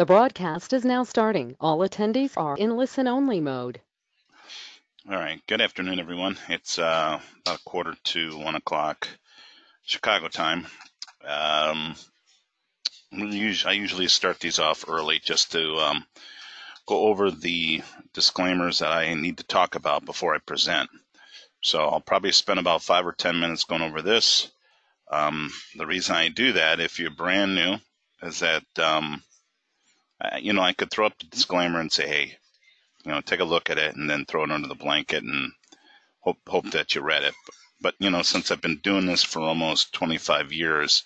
The broadcast is now starting. All attendees are in listen-only mode. All right. Good afternoon, everyone. It's uh, about a quarter to one o'clock Chicago time. Um, I usually start these off early just to um, go over the disclaimers that I need to talk about before I present. So I'll probably spend about five or ten minutes going over this. Um, the reason I do that, if you're brand new, is that um, you know, I could throw up the disclaimer and say, hey, you know, take a look at it and then throw it under the blanket and hope hope that you read it. But, but you know, since I've been doing this for almost 25 years,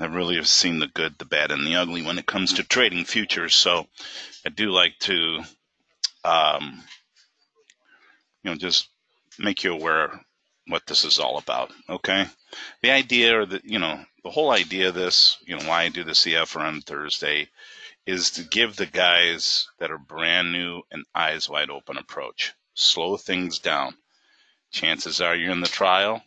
I really have seen the good, the bad, and the ugly when it comes to trading futures. So I do like to, um, you know, just make you aware what this is all about. Okay, the idea, or the you know, the whole idea of this, you know, why I do the CFRN Thursday is to give the guys that are brand new an eyes wide open approach. Slow things down. Chances are you're in the trial.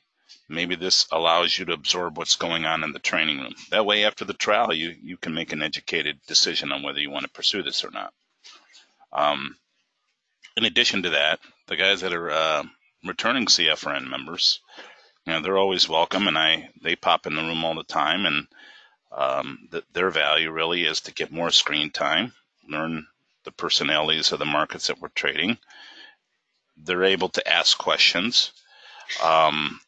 Maybe this allows you to absorb what's going on in the training room. That way, after the trial, you, you can make an educated decision on whether you want to pursue this or not. Um, in addition to that, the guys that are uh, returning CFRN members, you know, they're always welcome, and I they pop in the room all the time, and um, th- their value really is to get more screen time, learn the personalities of the markets that we're trading. They're able to ask questions. Um,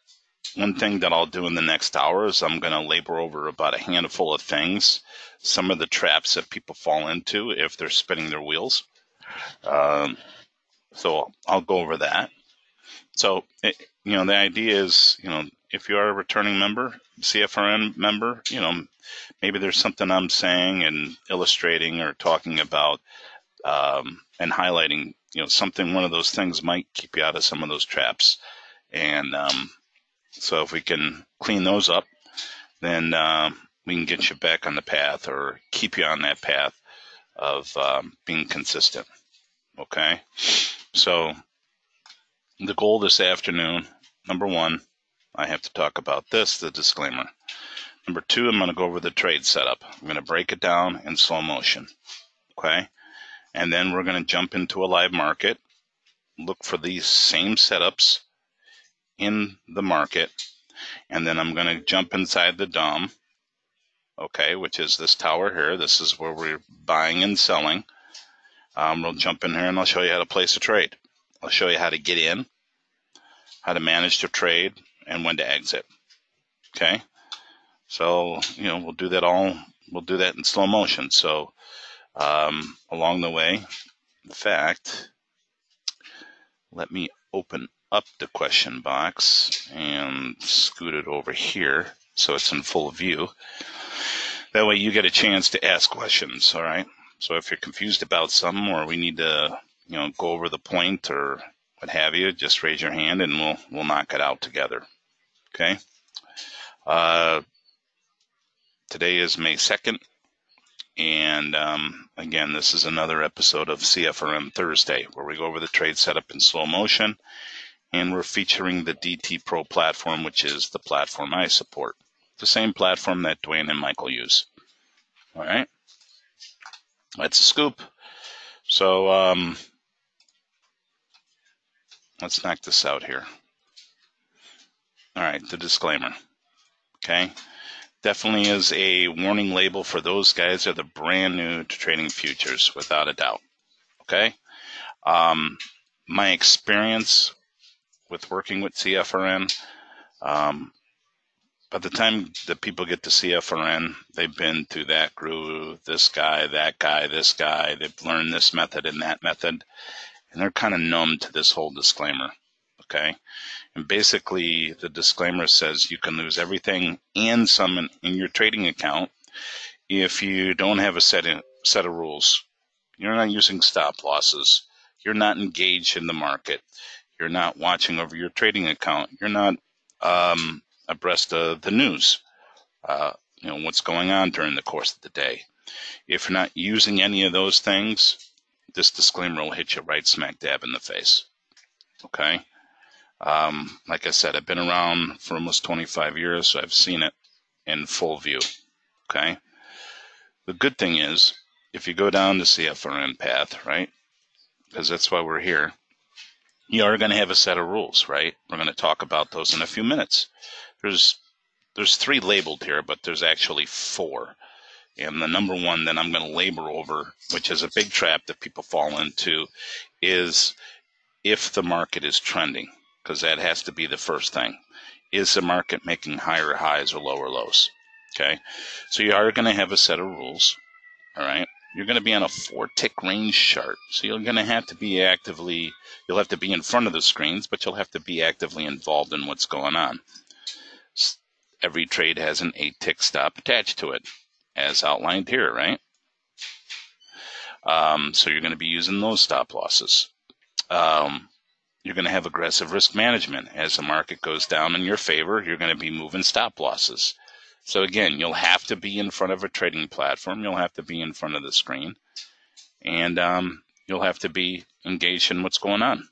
one thing that I'll do in the next hour is I'm going to labor over about a handful of things, some of the traps that people fall into if they're spinning their wheels. Um, so I'll go over that. So, it, you know, the idea is, you know, if you are a returning member, CFRN member, you know, maybe there's something I'm saying and illustrating or talking about um, and highlighting, you know, something, one of those things might keep you out of some of those traps. And um, so if we can clean those up, then uh, we can get you back on the path or keep you on that path of um, being consistent. Okay. So the goal this afternoon, number one, I have to talk about this, the disclaimer. Number two, I'm going to go over the trade setup. I'm going to break it down in slow motion. Okay. And then we're going to jump into a live market, look for these same setups in the market. And then I'm going to jump inside the DOM. Okay. Which is this tower here. This is where we're buying and selling. Um, we'll jump in here and I'll show you how to place a trade. I'll show you how to get in, how to manage the trade, and when to exit. Okay. So, you know, we'll do that all, we'll do that in slow motion. So, um, along the way, in fact, let me open up the question box and scoot it over here so it's in full view. That way you get a chance to ask questions, all right? So if you're confused about something or we need to, you know, go over the point or what have you, just raise your hand and we'll we'll knock it out together. Okay. Uh, today is May 2nd. And um, again, this is another episode of CFRN Thursday where we go over the trade setup in slow motion. And we're featuring the DT Pro platform, which is the platform I support. The same platform that Dwayne and Michael use. All right. That's a scoop. So um, let's knock this out here. All right, the disclaimer. Okay. Definitely is a warning label for those guys that are the brand new to trading futures, without a doubt. Okay. Um, my experience with working with CFRN, um, by the time that people get to CFRN, they've been through that group, this guy, that guy, this guy. They've learned this method and that method, and they're kind of numb to this whole disclaimer. Okay. And basically, the disclaimer says you can lose everything and some in, in your trading account if you don't have a set, in, set of rules. You're not using stop losses. You're not engaged in the market. You're not watching over your trading account. You're not um, abreast of the news. Uh, you know what's going on during the course of the day. If you're not using any of those things, this disclaimer will hit you right smack dab in the face. Okay. Um, like I said, I've been around for almost 25 years, so I've seen it in full view. Okay. The good thing is, if you go down the CFRN path, right? Because that's why we're here. You are going to have a set of rules, right? We're going to talk about those in a few minutes. There's there's three labeled here, but there's actually four. And the number one that I'm going to labor over, which is a big trap that people fall into, is if the market is trending, because that has to be the first thing. Is the market making higher highs or lower lows? Okay. So you are going to have a set of rules. All right. You're going to be on a four tick range chart. So you're going to have to be actively, you'll have to be in front of the screens, but you'll have to be actively involved in what's going on. Every trade has an eight tick stop attached to it as outlined here, right? Um, so you're going to be using those stop losses. Um, you're going to have aggressive risk management. As the market goes down in your favor, you're going to be moving stop losses. So again, you'll have to be in front of a trading platform. You'll have to be in front of the screen, and um, you'll have to be engaged in what's going on.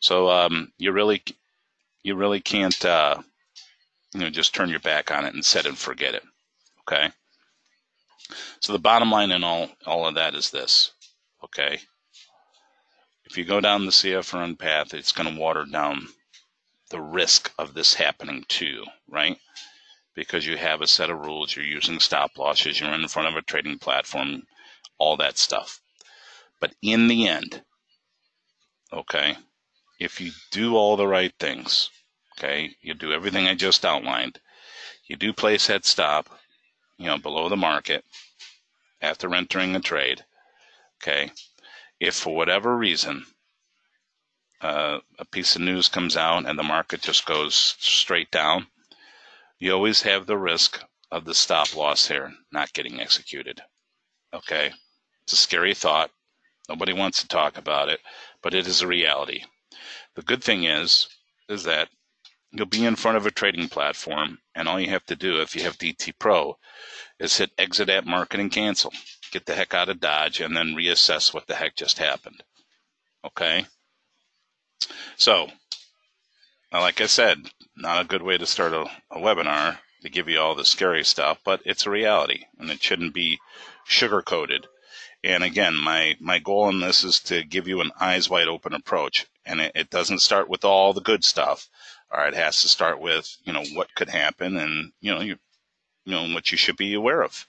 So um, you really, you really can't, uh, you know, just turn your back on it and set and forget it. Okay. So the bottom line in all, all of that is this, okay? If you go down the CFRN path, it's going to water down the risk of this happening too, right? Because you have a set of rules, you're using stop losses, you're in front of a trading platform, all that stuff. But in the end, okay, if you do all the right things, okay, you do everything I just outlined, you do place that stop, you know, below the market after entering a trade, okay, if for whatever reason uh, a piece of news comes out and the market just goes straight down, you always have the risk of the stop loss here not getting executed. Okay, it's a scary thought. Nobody wants to talk about it, but it is a reality. The good thing is, is that you'll be in front of a trading platform, and all you have to do if you have DT Pro is hit exit at market and cancel. Get the heck out of Dodge and then reassess what the heck just happened. Okay? So, like I said, not a good way to start a, a webinar to give you all the scary stuff, but it's a reality and it shouldn't be sugar coated. And again, my, my goal in this is to give you an eyes wide open approach. And it, it doesn't start with all the good stuff. All right, it has to start with, you know, what could happen and, you know, you, you know, what you should be aware of.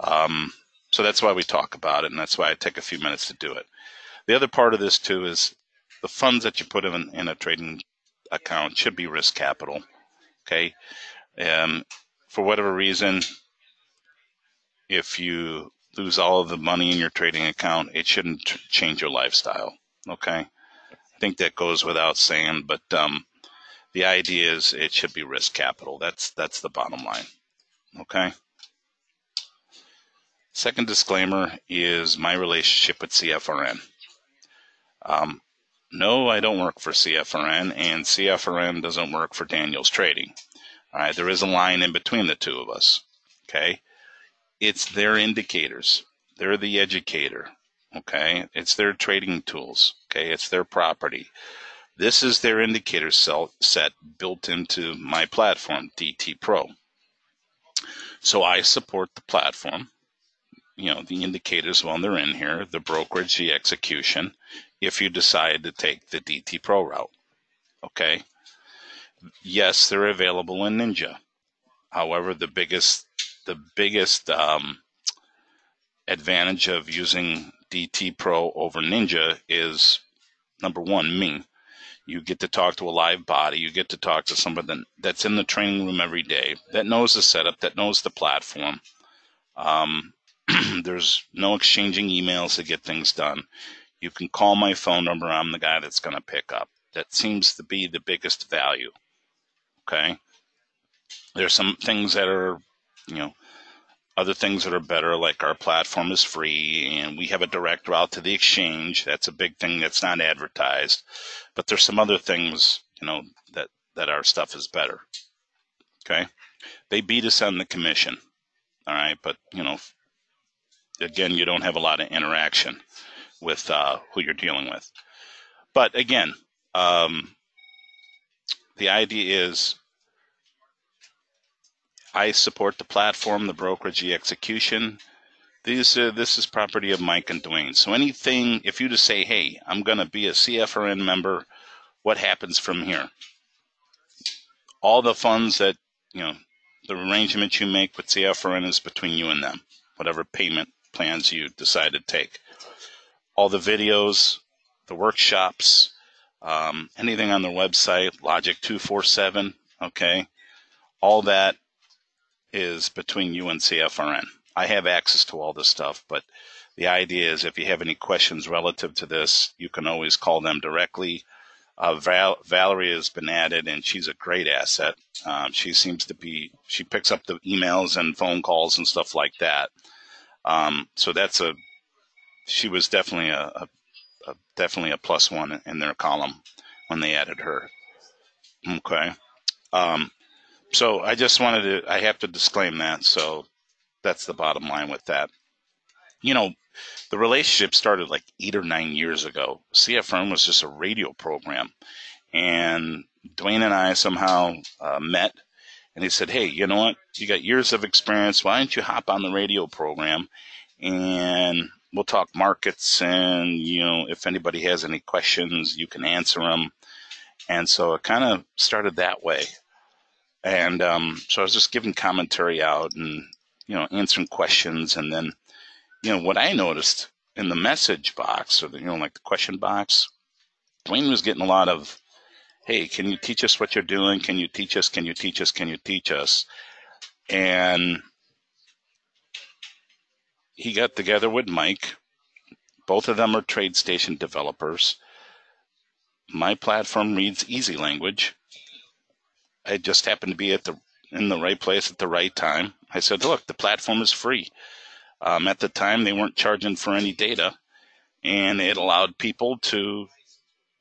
Um, so that's why we talk about it, and that's why I take a few minutes to do it. The other part of this too is the funds that you put in, in a trading account should be risk capital. Okay, um, for whatever reason, if you lose all of the money in your trading account, it shouldn't change your lifestyle. Okay, I think that goes without saying, but um, the idea is it should be risk capital. That's that's the bottom line. Okay. Second disclaimer is my relationship with CFRN. Um, no, I don't work for CFRN, and CFRN doesn't work for Daniels Trading. All right, there is a line in between the two of us. Okay, it's their indicators. They're the educator. Okay, it's their trading tools. Okay, it's their property. This is their indicator set built into my platform, DT Pro. So I support the platform, you know, the indicators when they're in here, the brokerage, the execution, if you decide to take the DT Pro route. Okay. Yes, they're available in Ninja. However, the biggest the biggest um, advantage of using DT Pro over Ninja is number one, me you get to talk to a live body. You get to talk to somebody that's in the training room every day, that knows the setup, that knows the platform. Um, there's no exchanging emails to get things done. You can call my phone number. I'm the guy that's going to pick up. That seems to be the biggest value. Okay. There's some things that are, you know, other things that are better, like our platform is free and we have a direct route to the exchange. That's a big thing that's not advertised. But there's some other things, you know, that, that our stuff is better. Okay. They beat us on the commission. All right. But, you know, again, you don't have a lot of interaction with uh, who you're dealing with. But again, um, the idea is I support the platform, the brokerage, the execution. These this is property of Mike and Dwayne. So anything, if you just say, "Hey, I'm going to be a CFRN member," what happens from here? All the funds that you know, the arrangement you make with CFRN is between you and them. Whatever payment plans you decide to take. All the videos, the workshops, um, anything on their website, Logic 247, okay, all that is between you and CFRN. I have access to all this stuff, but the idea is if you have any questions relative to this, you can always call them directly. Uh, Val- Valerie has been added, and she's a great asset. Um, she seems to be, she picks up the emails and phone calls and stuff like that. Um, so that's a, she was definitely a, a, a, definitely a plus one in their column when they added her. Okay. Um, so I just wanted to, I have to disclaim that. So that's the bottom line with that. You know, the relationship started like eight or nine years ago. CFRN was just a radio program. And Dwayne and I somehow uh, met and he said, Hey, you know what? You got years of experience. Why don't you hop on the radio program and we'll talk markets and, you know, if anybody has any questions, you can answer them. And so it kind of started that way. And um, so I was just giving commentary out and you know, answering questions. And then, you know, what I noticed in the message box or the, you know, like the question box, Dwayne was getting a lot of, hey, can you teach us what you're doing? Can you teach us? Can you teach us? Can you teach us? And he got together with Mike. Both of them are TradeStation developers. My platform reads easy language. I just happened to be at the in the right place at the right time. I said, look, the platform is free. Um, at the time, they weren't charging for any data, and it allowed people to,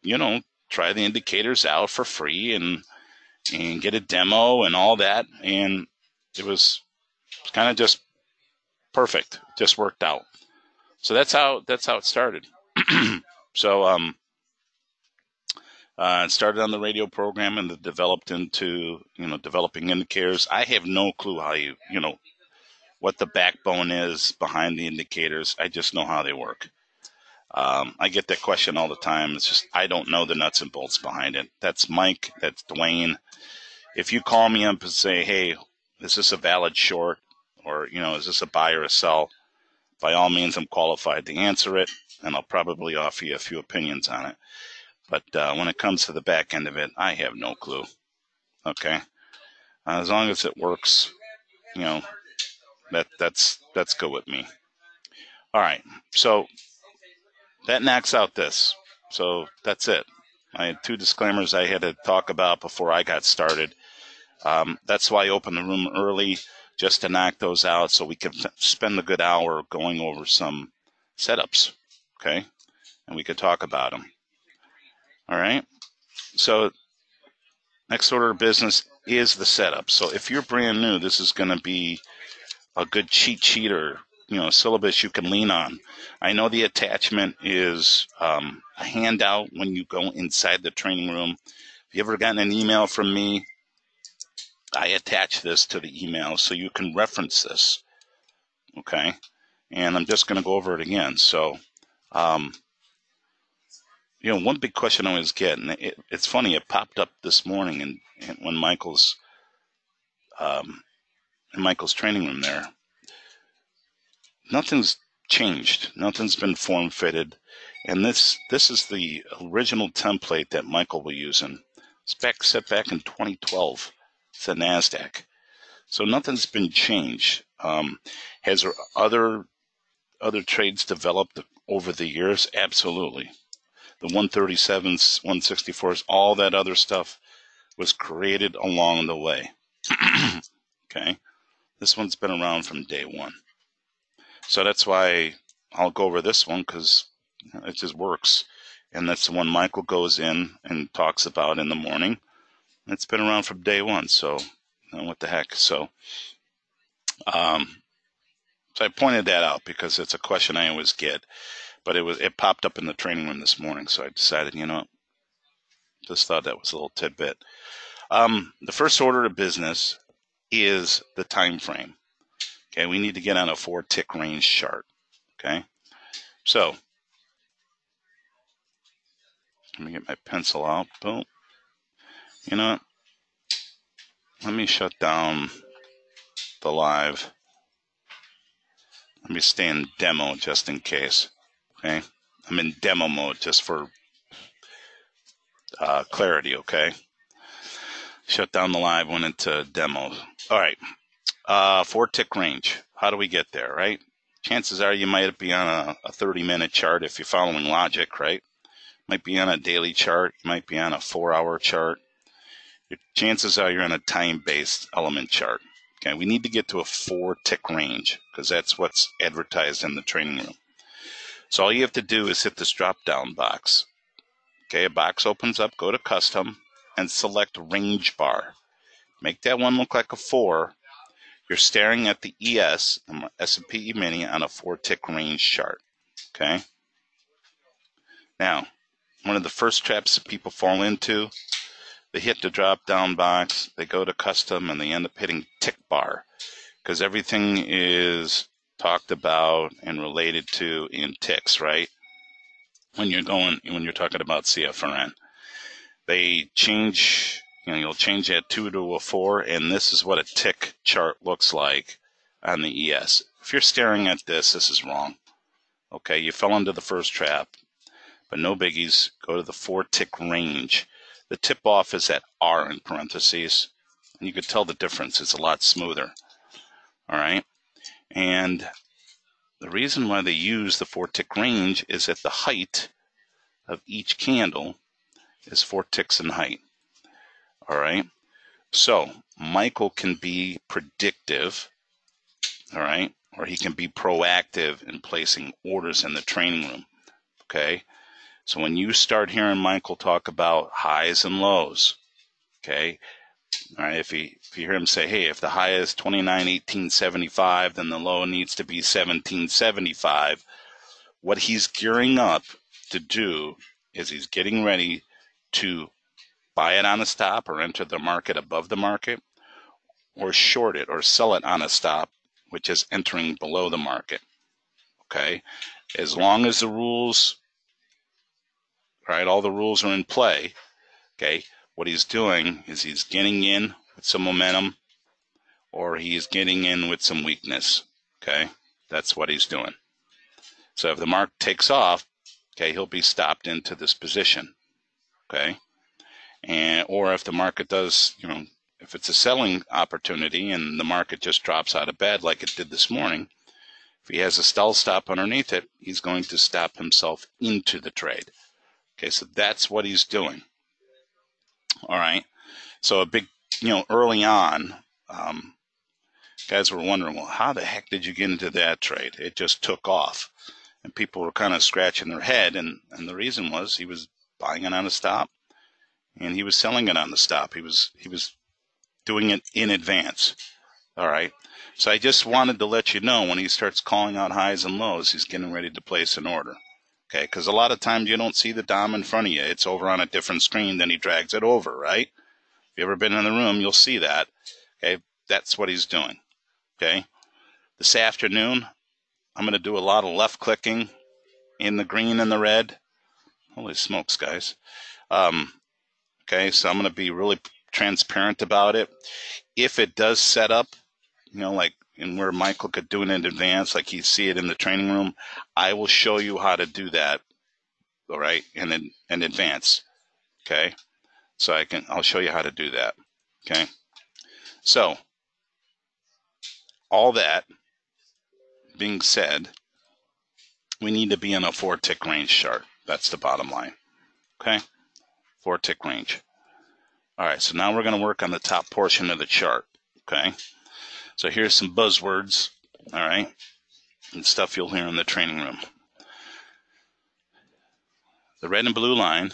you know, try the indicators out for free and and get a demo and all that. And it was kind of just perfect. Just worked out. So that's how that's how it started. so um, uh, it started on the radio program and it developed into, you know, developing indicators. I have no clue how you, you know, what the backbone is behind the indicators. I just know how they work. Um, I get that question all the time. It's just, I don't know the nuts and bolts behind it. That's Mike. That's Dwayne. If you call me up and say, hey, is this a valid short? Or, you know, is this a buy or a sell? By all means, I'm qualified to answer it, and I'll probably offer you a few opinions on it. But uh, when it comes to the back end of it, I have no clue. Okay, uh, as long as it works, you know, that that's that's good with me. All right, so that knocks out this. So that's it. I had two disclaimers I had to talk about before I got started. Um, that's why I opened the room early, just to knock those out so we can spend a good hour going over some setups. Okay, and we could talk about them. All right. So next order of business is the setup. So if you're brand new, this is going to be a good cheat sheet or you know syllabus you can lean on. I know the attachment is um, a handout when you go inside the training room. If you ever gotten an email from me, I attach this to the email so you can reference this. Okay, and I'm just going to go over it again. So um, you know, one big question I always get, and it, it's funny, it popped up this morning, and, and when Michael's um, in Michael's training room there, nothing's changed, nothing's been form fitted, and this this is the original template that Michael was using. It's back set back in 2012. It's the Nasdaq, so nothing's been changed. Um, has other other trades developed over the years? Absolutely the 137s, 164s, all that other stuff was created along the way. okay? This one's been around from day one. So that's why I'll go over this one because it just works. And that's the one Michael goes in and talks about in the morning. It's been around from day one. So, what the heck? So, um, so I pointed that out because it's a question I always get but it was it popped up in the training room this morning, so I decided, you know, just thought that was a little tidbit. Um, the first order of business is the time frame. Okay, we need to get on a four tick range chart. Okay, so let me get my pencil out. Boom. You know what? Let me shut down the live. Let me stay in demo just in case. Okay, I'm in demo mode just for uh, clarity. Okay, shut down the live, went into demo. All right, uh, four tick range. How do we get there? Right. Chances are you might be on a, a 30 minute chart if you're following logic, right? Might be on a daily chart. Might be on a four hour chart. Your chances are you're on a time based element chart. Okay, we need to get to a four tick range because that's what's advertised in the training room. So all you have to do is hit this drop down box. Okay, a box opens up, go to custom and select range bar. Make that one look like a four. You're staring at the ES, um, S&P E-mini on a four tick range chart. Okay. Now, one of the first traps that people fall into they hit the drop down box, they go to custom, and they end up hitting tick bar because everything is talked about and related to in ticks, right? When you're going, when you're talking about CFRN, they change, you know, you'll change that two to a four, and this is what a tick chart looks like on the ES. If you're staring at this, this is wrong. Okay, you fell into the first trap, but no biggies. Go to the four tick range the tip off is at R in parentheses. And you could tell the difference. It's a lot smoother. All right. And the reason why they use the four tick range is that the height of each candle is four ticks in height. All right. So Michael can be predictive. All right. Or he can be proactive in placing orders in the training room. Okay. So when you start hearing Michael talk about highs and lows, okay, all right, if, he, if you hear him say, hey, if the high is 29,1875, then the low needs to be 1775, what he's gearing up to do is he's getting ready to buy it on a stop or enter the market above the market or short it or sell it on a stop, which is entering below the market. Okay. As long as the rules right? All the rules are in play. Okay, what he's doing is he's getting in with some momentum or he's getting in with some weakness. Okay, that's what he's doing. So if the mark takes off, okay, he'll be stopped into this position. Okay, and or if the market does, you know, if it's a selling opportunity and the market just drops out of bed like it did this morning, if he has a stall stop underneath it, he's going to stop himself into the trade. Okay, so that's what he's doing. All right. So a big, you know, early on, um, guys were wondering, well, how the heck did you get into that trade? It just took off, and people were kind of scratching their head, and and the reason was he was buying it on a stop, and he was selling it on the stop. He was he was doing it in advance. All right. So I just wanted to let you know when he starts calling out highs and lows, he's getting ready to place an order. Okay, because a lot of times you don't see the Dom in front of you. It's over on a different screen, then he drags it over, right? If you've ever been in the room, you'll see that. Okay, that's what he's doing. Okay, this afternoon, I'm going to do a lot of left clicking in the green and the red. Holy smokes, guys. Um, okay, so I'm going to be really transparent about it. If it does set up, you know, like and where Michael could do it in advance, like you see it in the training room, I will show you how to do that. All right, and in in advance. Okay, so I can I'll show you how to do that. Okay, so all that being said, we need to be in a four tick range chart. That's the bottom line. Okay, four tick range. All right, so now we're going to work on the top portion of the chart. Okay. So here's some buzzwords, all right, and stuff you'll hear in the training room. The red and blue line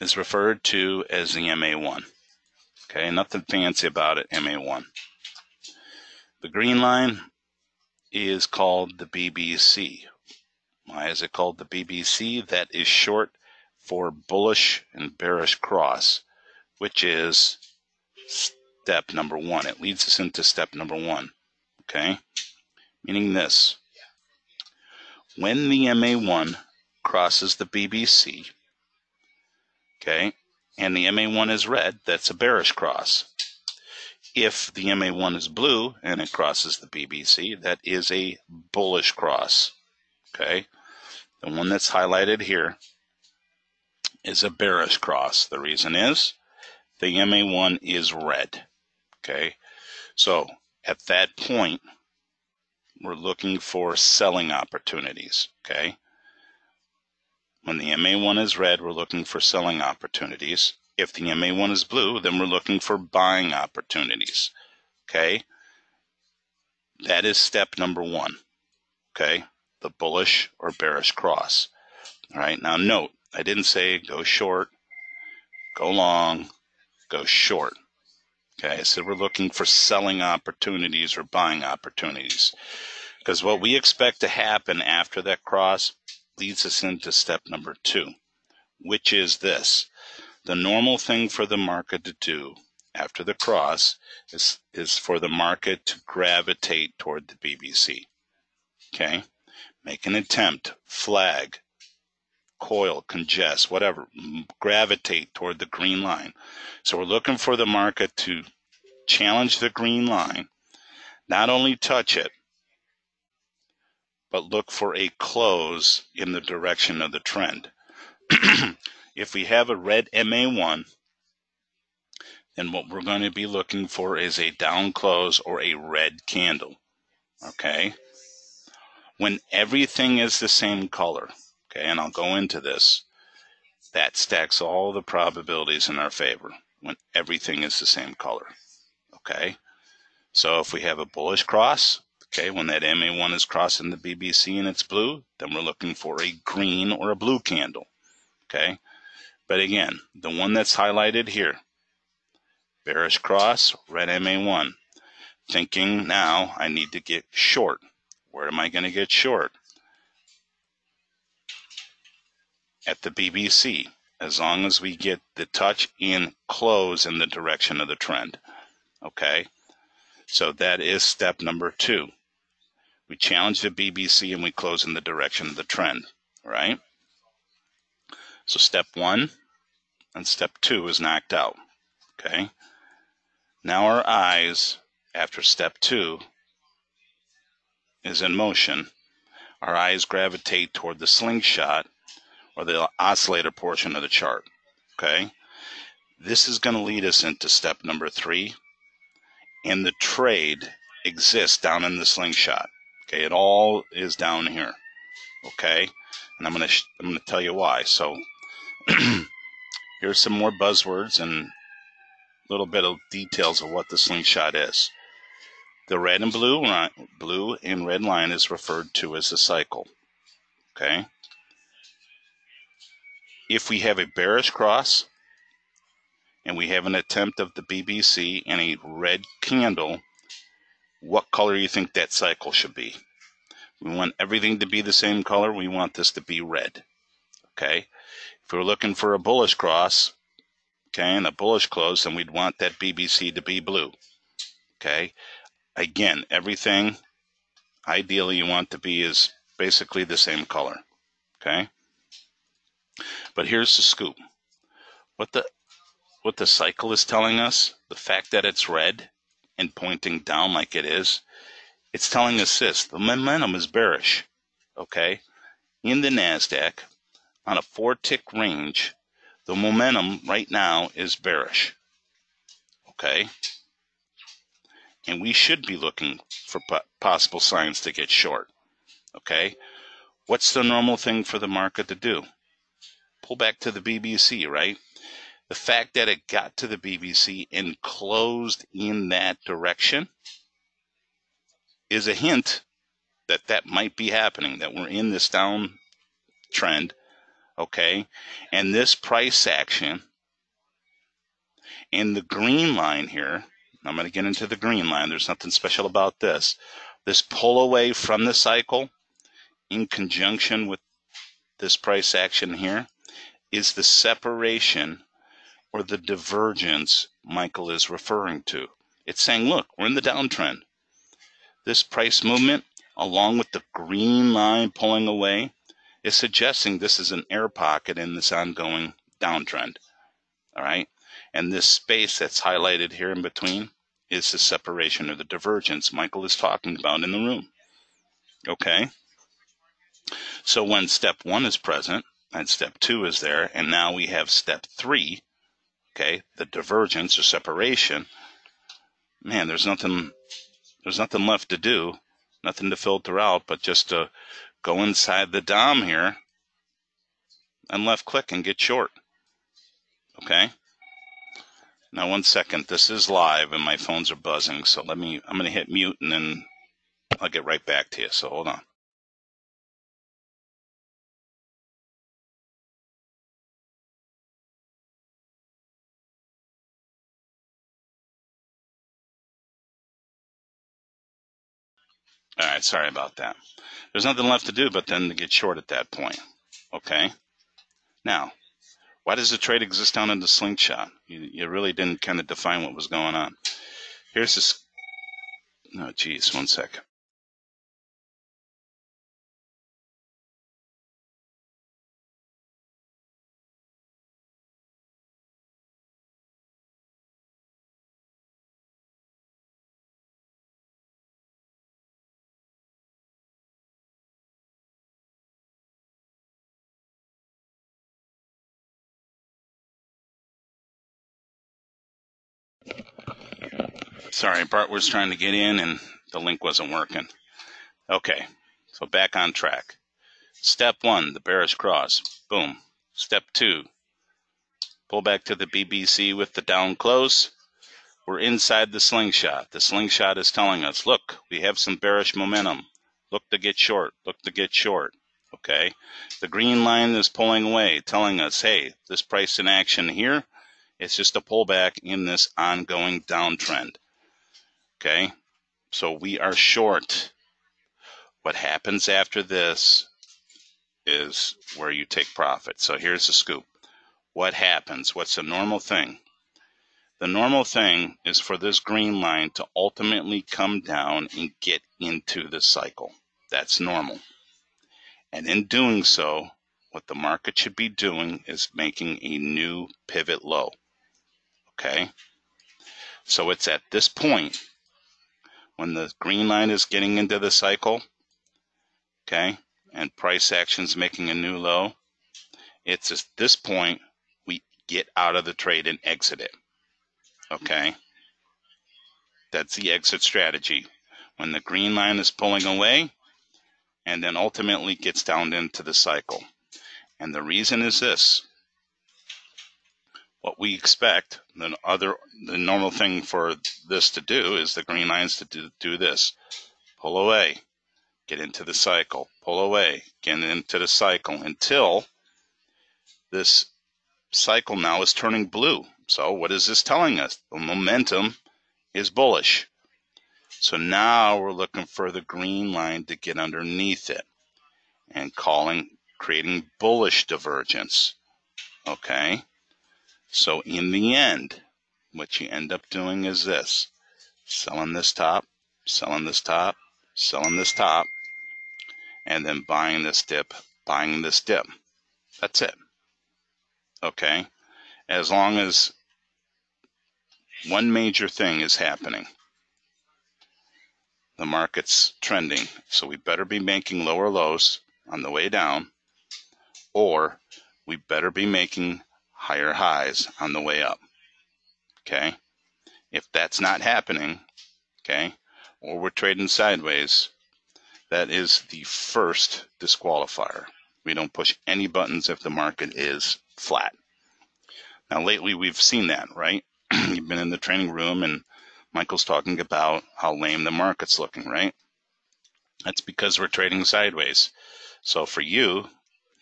is referred to as the MA1. Okay, nothing fancy about it, MA1. The green line is called the BBC. Why is it called the BBC? That is short for bullish and bearish cross, which is step number one. It leads us into step number one. Okay? meaning this. When the MA1 crosses the BBC, okay, and the MA1 is red, that's a bearish cross. If the MA1 is blue and it crosses the BBC, that is a bullish cross, okay. The one that's highlighted here is a bearish cross. The reason is the MA1 is red. Okay, so at that point, we're looking for selling opportunities. Okay, when the MA1 is red, we're looking for selling opportunities. If the MA1 is blue, then we're looking for buying opportunities. Okay, that is step number one. Okay, the bullish or bearish cross. All right, now note, I didn't say go short, go long, go short. Okay, I said we're looking for selling opportunities or buying opportunities. Because what we expect to happen after that cross leads us into step number two, which is this. The normal thing for the market to do after the cross is, is for the market to gravitate toward the BBC. Okay? Make an attempt, flag, coil, congest, whatever, gravitate toward the green line. So we're looking for the market to challenge the green line, not only touch it, but look for a close in the direction of the trend. if we have a red MA1, then what we're going to be looking for is a down close or a red candle. Okay? When everything is the same color, okay, and I'll go into this, that stacks all the probabilities in our favor when everything is the same color. Okay? So if we have a bullish cross, okay, when that MA1 is crossing the BBC and it's blue, then we're looking for a green or a blue candle. Okay? But again, the one that's highlighted here, bearish cross, red MA1. Thinking now I need to get short. Where am I going to get short? At the BBC, as long as we get the touch and close in the direction of the trend. Okay? So that is step number two. We challenge the BBC and we close in the direction of the trend, right? So step one and step two is knocked out, okay? Now our eyes, after step two, is in motion. Our eyes gravitate toward the slingshot or the oscillator portion of the chart, okay? This is going to lead us into step number three, and the trade exists down in the slingshot. Okay, it all is down here. Okay, and I'm gonna I'm gonna tell you why. So here's some more buzzwords and a little bit of details of what the slingshot is. The red and blue blue and red line is referred to as a cycle. Okay. If we have a bearish cross and we have an attempt of the BBC and a red candle, what color do you think that cycle should be? We want everything to be the same color. We want this to be red. Okay. If we're looking for a bullish cross, okay, and a bullish close, then we'd want that BBC to be blue. Okay. Again, everything ideally you want to be is basically the same color. Okay. But here's the scoop. What the what the cycle is telling us, the fact that it's red and pointing down like it is, it's telling us this the momentum is bearish. Okay? In the NASDAQ, on a four tick range, the momentum right now is bearish. Okay? And we should be looking for possible signs to get short. Okay? What's the normal thing for the market to do? Pull back to the BBC, right? The fact that it got to the BBC and closed in that direction is a hint that that might be happening, that we're in this down trend, okay? And this price action in the green line here, I'm going to get into the green line. There's nothing special about this. This pull away from the cycle in conjunction with this price action here is the separation or the divergence Michael is referring to. It's saying, look, we're in the downtrend. This price movement along with the green line pulling away, is suggesting this is an air pocket in this ongoing downtrend. All right. And this space that's highlighted here in between is the separation or the divergence Michael is talking about in the room. Okay. So when step one is present and step two is there, and now we have step three, okay, the divergence or separation, man, there's nothing there's nothing left to do, nothing to filter out, but just to go inside the DOM here and left click and get short. Okay. Now one second, this is live and my phones are buzzing, so let me I'm gonna hit mute and then I'll get right back to you. So hold on. All right, sorry about that. There's nothing left to do but then to get short at that point. Okay. Now, why does the trade exist down in the slingshot? You, you really didn't kind of define what was going on. Here's this. Oh, geez, one second. Sorry, Bart was trying to get in and the link wasn't working. Okay, so back on track. Step one, the bearish cross. Boom. Step two, pull back to the BBC with the down close. We're inside the slingshot. The slingshot is telling us, look, we have some bearish momentum. Look to get short. Look to get short. Okay. The green line is pulling away, telling us, hey, this price in action here, it's just a pullback in this ongoing downtrend. Okay, so we are short. What happens after this is where you take profit. So here's the scoop. What happens? What's the normal thing? The normal thing is for this green line to ultimately come down and get into the cycle. That's normal. And in doing so, what the market should be doing is making a new pivot low. Okay? So it's at this point when the green line is getting into the cycle, okay, and price action's making a new low, it's at this point we get out of the trade and exit it. Okay? That's the exit strategy. When the green line is pulling away and then ultimately gets down into the cycle. And the reason is this what we expect, the other, the normal thing for this to do is the green lines to do, do this. Pull away, get into the cycle, pull away, get into the cycle until this cycle now is turning blue. So what is this telling us? The momentum is bullish. So now we're looking for the green line to get underneath it and calling, creating bullish divergence. Okay. So in the end, what you end up doing is this selling this top, selling this top, selling this top, and then buying this dip, buying this dip. That's it. Okay? As long as one major thing is happening the market's trending, so we better be making lower lows on the way down, or we better be making higher highs on the way up. Okay? If that's not happening, okay, or we're trading sideways, that is the first disqualifier. We don't push any buttons if the market is flat. Now, lately we've seen that, right? You've been in the training room and Michael's talking about how lame the market's looking, right? That's because we're trading sideways. So for you,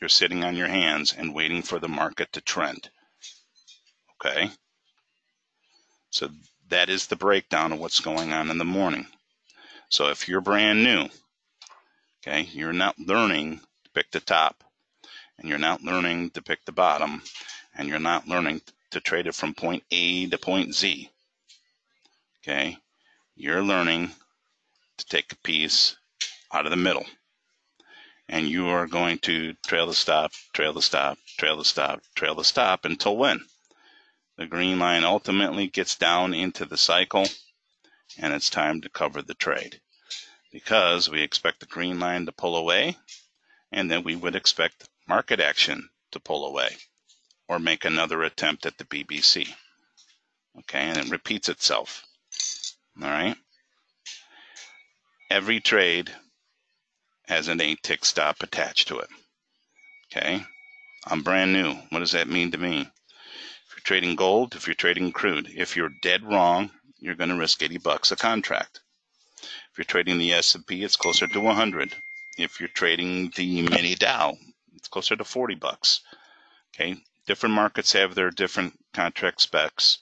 you're sitting on your hands and waiting for the market to trend. Okay? So that is the breakdown of what's going on in the morning. So if you're brand new, okay, you're not learning to pick the top, and you're not learning to pick the bottom, and you're not learning to trade it from point A to point Z. Okay? You're learning to take a piece out of the middle. And you are going to trail the stop, trail the stop, trail the stop, trail the stop until when? The green line ultimately gets down into the cycle and it's time to cover the trade because we expect the green line to pull away and then we would expect market action to pull away or make another attempt at the BBC. Okay, and it repeats itself. All right. Every trade has an eight tick stop attached to it. Okay. I'm brand new. What does that mean to me? If you're trading gold, if you're trading crude, if you're dead wrong, you're going to risk 80 bucks a contract. If you're trading the S&P, it's closer to 100. If you're trading the mini Dow, it's closer to 40 bucks. Okay, different markets have their different contract specs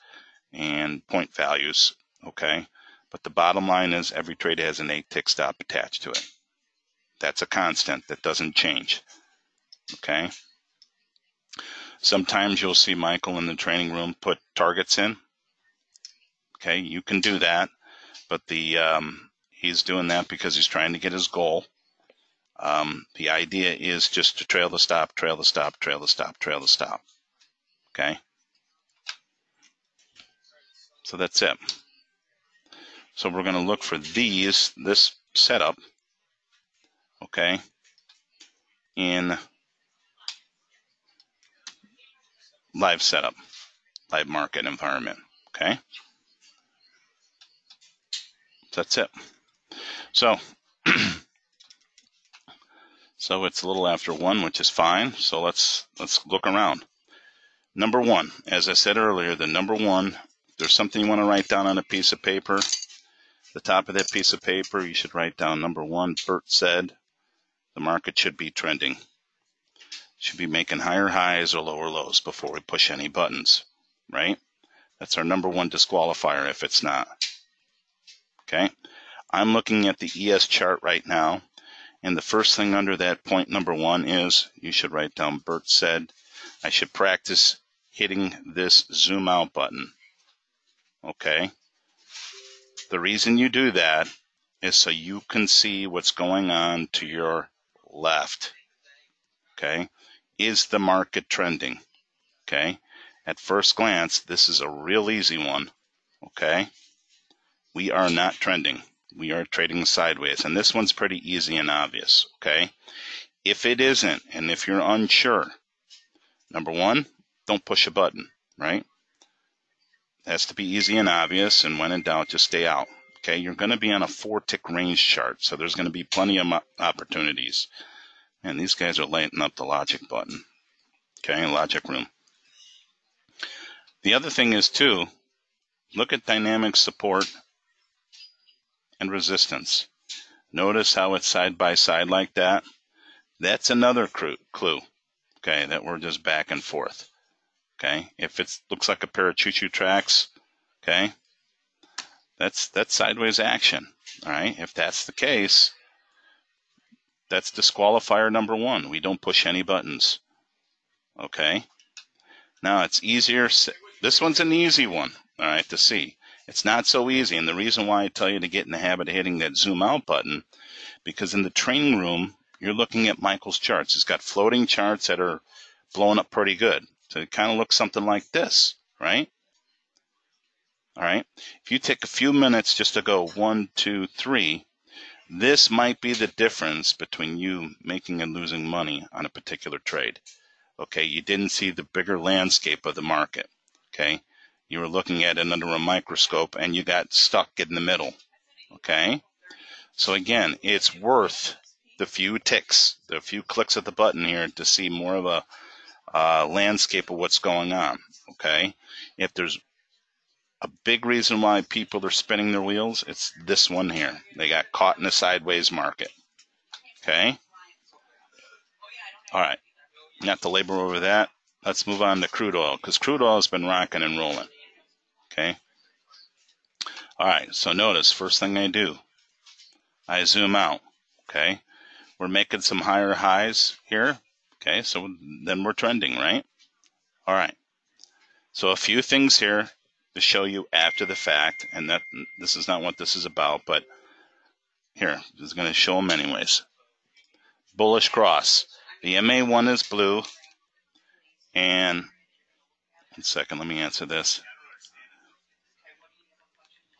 and point values. Okay, but the bottom line is every trade has an eight tick stop attached to it. That's a constant that doesn't change. Okay. Sometimes you'll see Michael in the training room put targets in. Okay, you can do that, but the um, he's doing that because he's trying to get his goal. Um, the idea is just to trail the stop, trail the stop, trail the stop, trail the stop. Okay. So that's it. So we're going to look for these, this setup, okay, in live setup, live market environment, okay? That's it. So, so it's a little after one, which is fine. So let's let's look around. Number one, as I said earlier, the number one, there's something you want to write down on a piece of paper. The top of that piece of paper, you should write down number one. Bert said the market should be trending. Should be making higher highs or lower lows before we push any buttons, right? That's our number one disqualifier if it's not. Okay, I'm looking at the ES chart right now, and the first thing under that point number one is you should write down Bert said I should practice hitting this zoom out button. Okay, the reason you do that is so you can see what's going on to your left. Okay, is the market trending? Okay, at first glance, this is a real easy one. Okay we are not trending. We are trading sideways. And this one's pretty easy and obvious, okay? If it isn't, and if you're unsure, number one, don't push a button, right? It has to be easy and obvious, and when in doubt, just stay out. Okay, you're going to be on a four tick range chart, so there's going to be plenty of opportunities. And these guys are lighting up the logic button. Okay, logic room. The other thing is, too, look at dynamic support and resistance. Notice how it's side by side like that? That's another clue, okay, that we're just back and forth. Okay, if it looks like a pair of choo-choo tracks, okay, that's that's sideways action. All right, if that's the case, that's disqualifier number one. We don't push any buttons. Okay, now it's easier. This one's an easy one, all right, to see. It's not so easy. And the reason why I tell you to get in the habit of hitting that zoom out button, because in the training room, you're looking at Michael's charts. He's got floating charts that are blowing up pretty good. So it kind of looks something like this, right? All right. If you take a few minutes just to go one, two, three, this might be the difference between you making and losing money on a particular trade. Okay. You didn't see the bigger landscape of the market. Okay you were looking at it under a microscope and you got stuck in the middle. Okay? So again, it's worth the few ticks, the few clicks of the button here to see more of a uh, landscape of what's going on. Okay? If there's a big reason why people are spinning their wheels, it's this one here. They got caught in a sideways market. Okay? All right. Not to labor over that. Let's move on to crude oil because crude oil has been rocking and rolling. Okay. All right, so notice first thing I do, I zoom out. Okay. We're making some higher highs here. Okay, so then we're trending, right? All right. So a few things here to show you after the fact, and that this is not what this is about, but here, is going to show them anyways. Bullish cross. The MA1 is blue. And one second, let me answer this.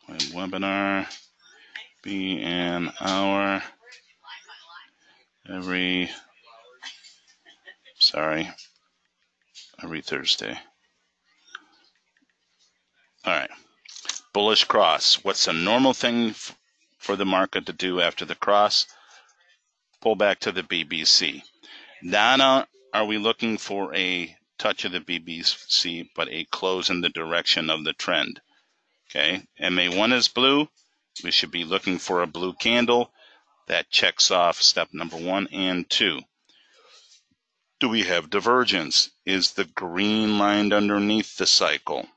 webinar be an hour every sorry every Thursday. All right. Bullish cross. What's a normal thing for the market to do after the cross? Pull back to the BBC. Not are we looking for a touch of the BBC, but a close in the direction of the trend. Okay, MA1 is blue. We should be looking for a blue candle. That checks off step number one and two. Do we have divergence? Is the green lined underneath the cycle?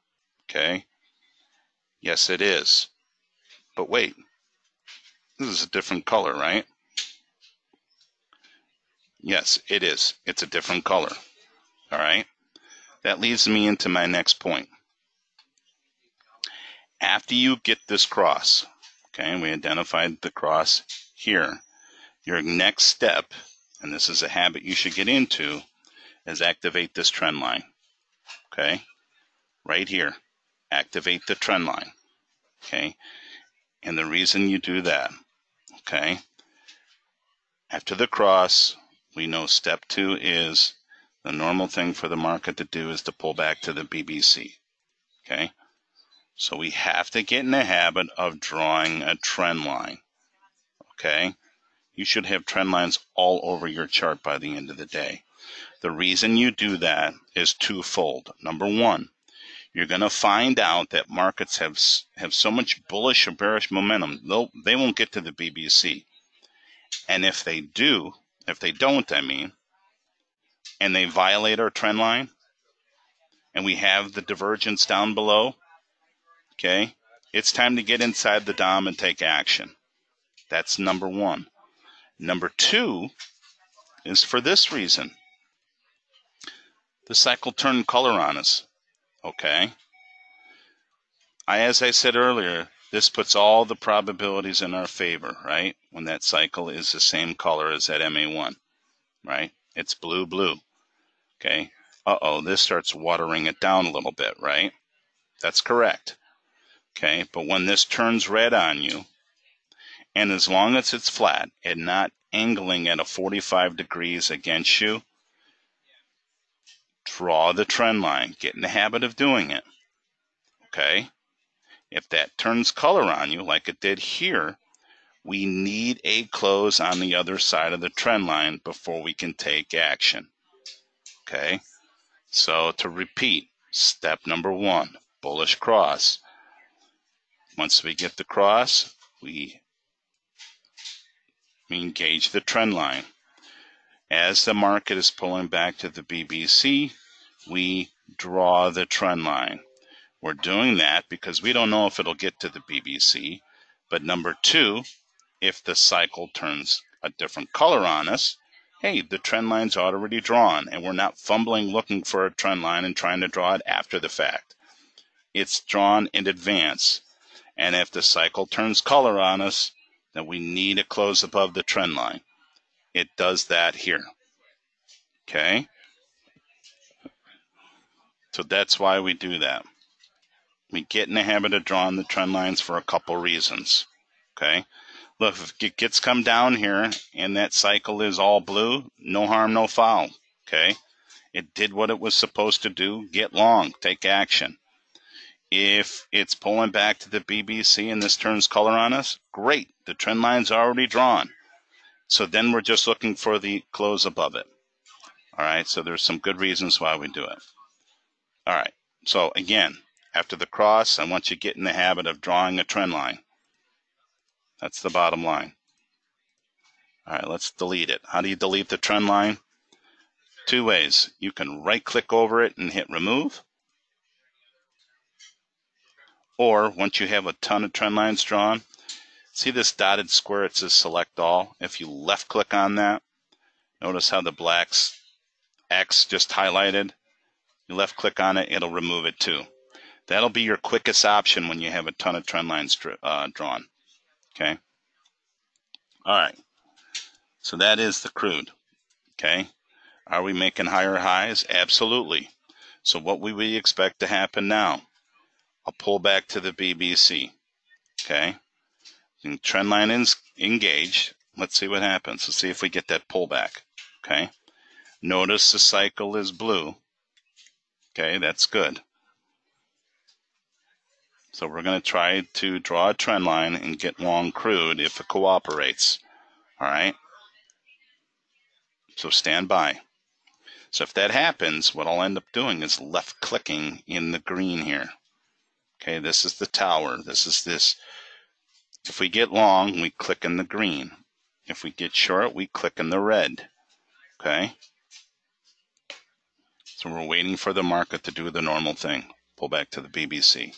Okay. Yes, it is. But wait, this is a different color, right? Yes, it is. It's a different color. All right. That leads me into my next point. After you get this cross, okay, we identified the cross here, your next step, and this is a habit you should get into, is activate this trend line. Okay, right here, activate the trend line. Okay, and the reason you do that, okay, after the cross, we know step two is the normal thing for the market to do is to pull back to the BBC. Okay? So we have to get in the habit of drawing a trend line. Okay? You should have trend lines all over your chart by the end of the day. The reason you do that is twofold. Number one, you're going to find out that markets have have so much bullish or bearish momentum, they'll, they won't get to the BBC. And if they do, if they don't, I mean, and they violate our trend line, and we have the divergence down below, okay, it's time to get inside the DOM and take action. That's number one. Number two is for this reason. The cycle turned color on us, okay? I, as I said earlier, this puts all the probabilities in our favor, right? When that cycle is the same color as that MA1, right? It's blue, blue. Okay. Uh-oh, this starts watering it down a little bit, right? That's correct. Okay, but when this turns red on you, and as long as it's flat and not angling at a 45 degrees against you, draw the trend line. Get in the habit of doing it. Okay? If that turns color on you, like it did here, we need a close on the other side of the trend line before we can take action. Okay? So to repeat, step number one, bullish cross. Once we get the cross, we, we engage the trend line. As the market is pulling back to the BBC, we draw the trend line. We're doing that because we don't know if it'll get to the BBC. But number two, if the cycle turns a different color on us, hey, the trend line's already drawn and we're not fumbling looking for a trend line and trying to draw it after the fact. It's drawn in advance. And if the cycle turns color on us, then we need a close above the trend line. It does that here. Okay? So that's why we do that. We get in the habit of drawing the trend lines for a couple reasons. Okay. Look, if it gets come down here and that cycle is all blue, no harm, no foul. Okay. It did what it was supposed to do. Get long, take action. If it's pulling back to the BBC and this turns color on us, great. The trend line's already drawn. So then we're just looking for the close above it. All right. So there's some good reasons why we do it. All right. So again, after the cross, I want you to get in the habit of drawing a trend line. That's the bottom line. All right, let's delete it. How do you delete the trend line? Two ways. You can right click over it and hit remove. Or once you have a ton of trend lines drawn, see this dotted square? It says select all. If you left click on that, notice how the black's X just highlighted. You left click on it, it'll remove it too. That'll be your quickest option when you have a ton of trend lines uh, drawn. Okay. All right. So that is the crude. Okay. Are we making higher highs? Absolutely. So what would we expect to happen now? A pullback to the BBC. Okay. And trend line is engaged. Let's see what happens. Let's see if we get that pullback. Okay. Notice the cycle is blue. Okay, that's good. So we're going to try to draw a trend line and get long crude if it cooperates. All right. So stand by. So if that happens, what I'll end up doing is left clicking in the green here. Okay, this is the tower. This is this. If we get long, we click in the green. If we get short, we click in the red. Okay. So we're waiting for the market to do the normal thing. Pull back to the BBC.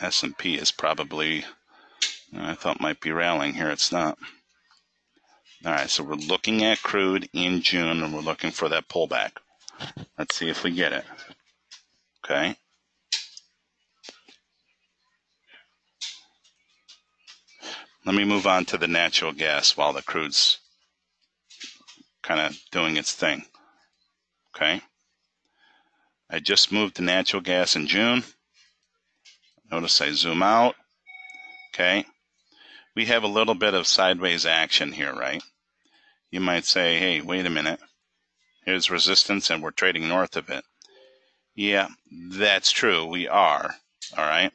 S&P is probably, uh, I thought might be rallying here. It's not. All right, so we're looking at crude in June and we're looking for that pullback. Let's see if we get it. Okay. Let me move on to the natural gas while the crude's kind of doing its thing. Okay. I just moved to natural gas in June. Notice I zoom out. Okay. We have a little bit of sideways action here, right? You might say, hey, wait a minute. Here's resistance and we're trading north of it. Yeah, that's true. We are. All right.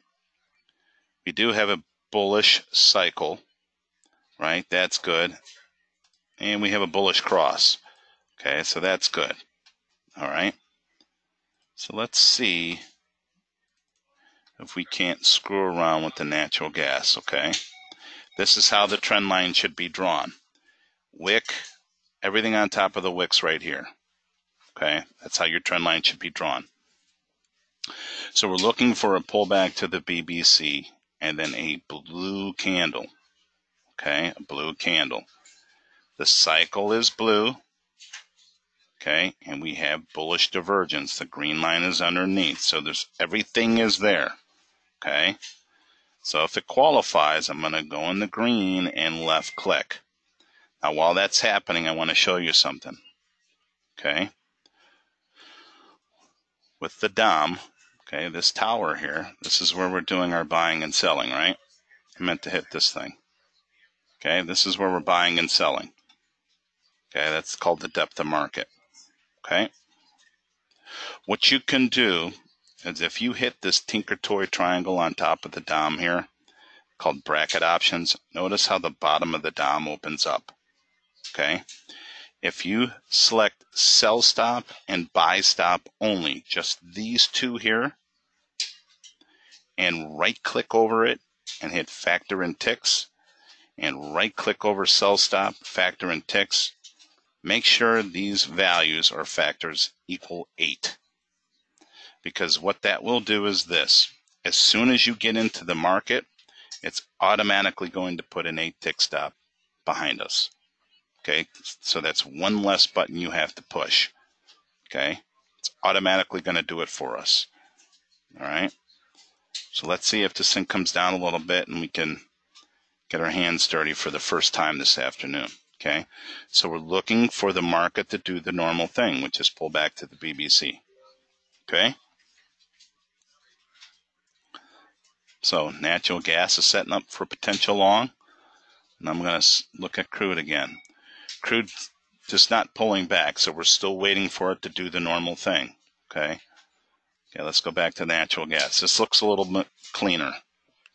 We do have a bullish cycle, right? That's good. And we have a bullish cross. Okay, so that's good. All right. So let's see if we can't screw around with the natural gas, okay? This is how the trend line should be drawn. Wick, everything on top of the wicks right here. Okay, that's how your trend line should be drawn. So we're looking for a pullback to the BBC and then a blue candle. Okay, a blue candle. The cycle is blue. Okay, and we have bullish divergence. The green line is underneath. So there's everything is there. Okay, so if it qualifies, I'm going to go in the green and left click. Now while that's happening, I want to show you something. Okay, with the DOM, okay, this tower here, this is where we're doing our buying and selling, right? I meant to hit this thing. Okay, this is where we're buying and selling. Okay, that's called the depth of market. Okay. What you can do is if you hit this Tinker Toy triangle on top of the DOM here, called bracket options, notice how the bottom of the DOM opens up. Okay. If you select sell stop and buy stop only, just these two here, and right click over it and hit factor in ticks, and right click over sell stop, factor in ticks, make sure these values or factors equal 8. Because what that will do is this. As soon as you get into the market, it's automatically going to put an 8 tick stop behind us. Okay, so that's one less button you have to push. Okay, it's automatically going to do it for us. All right, so let's see if this thing comes down a little bit and we can get our hands dirty for the first time this afternoon. Okay, so we're looking for the market to do the normal thing, which is pull back to the BBC. Okay, so natural gas is setting up for potential long, and I'm going to look at crude again. Crude just not pulling back, so we're still waiting for it to do the normal thing. Okay. Okay, let's go back to natural gas. This looks a little bit cleaner.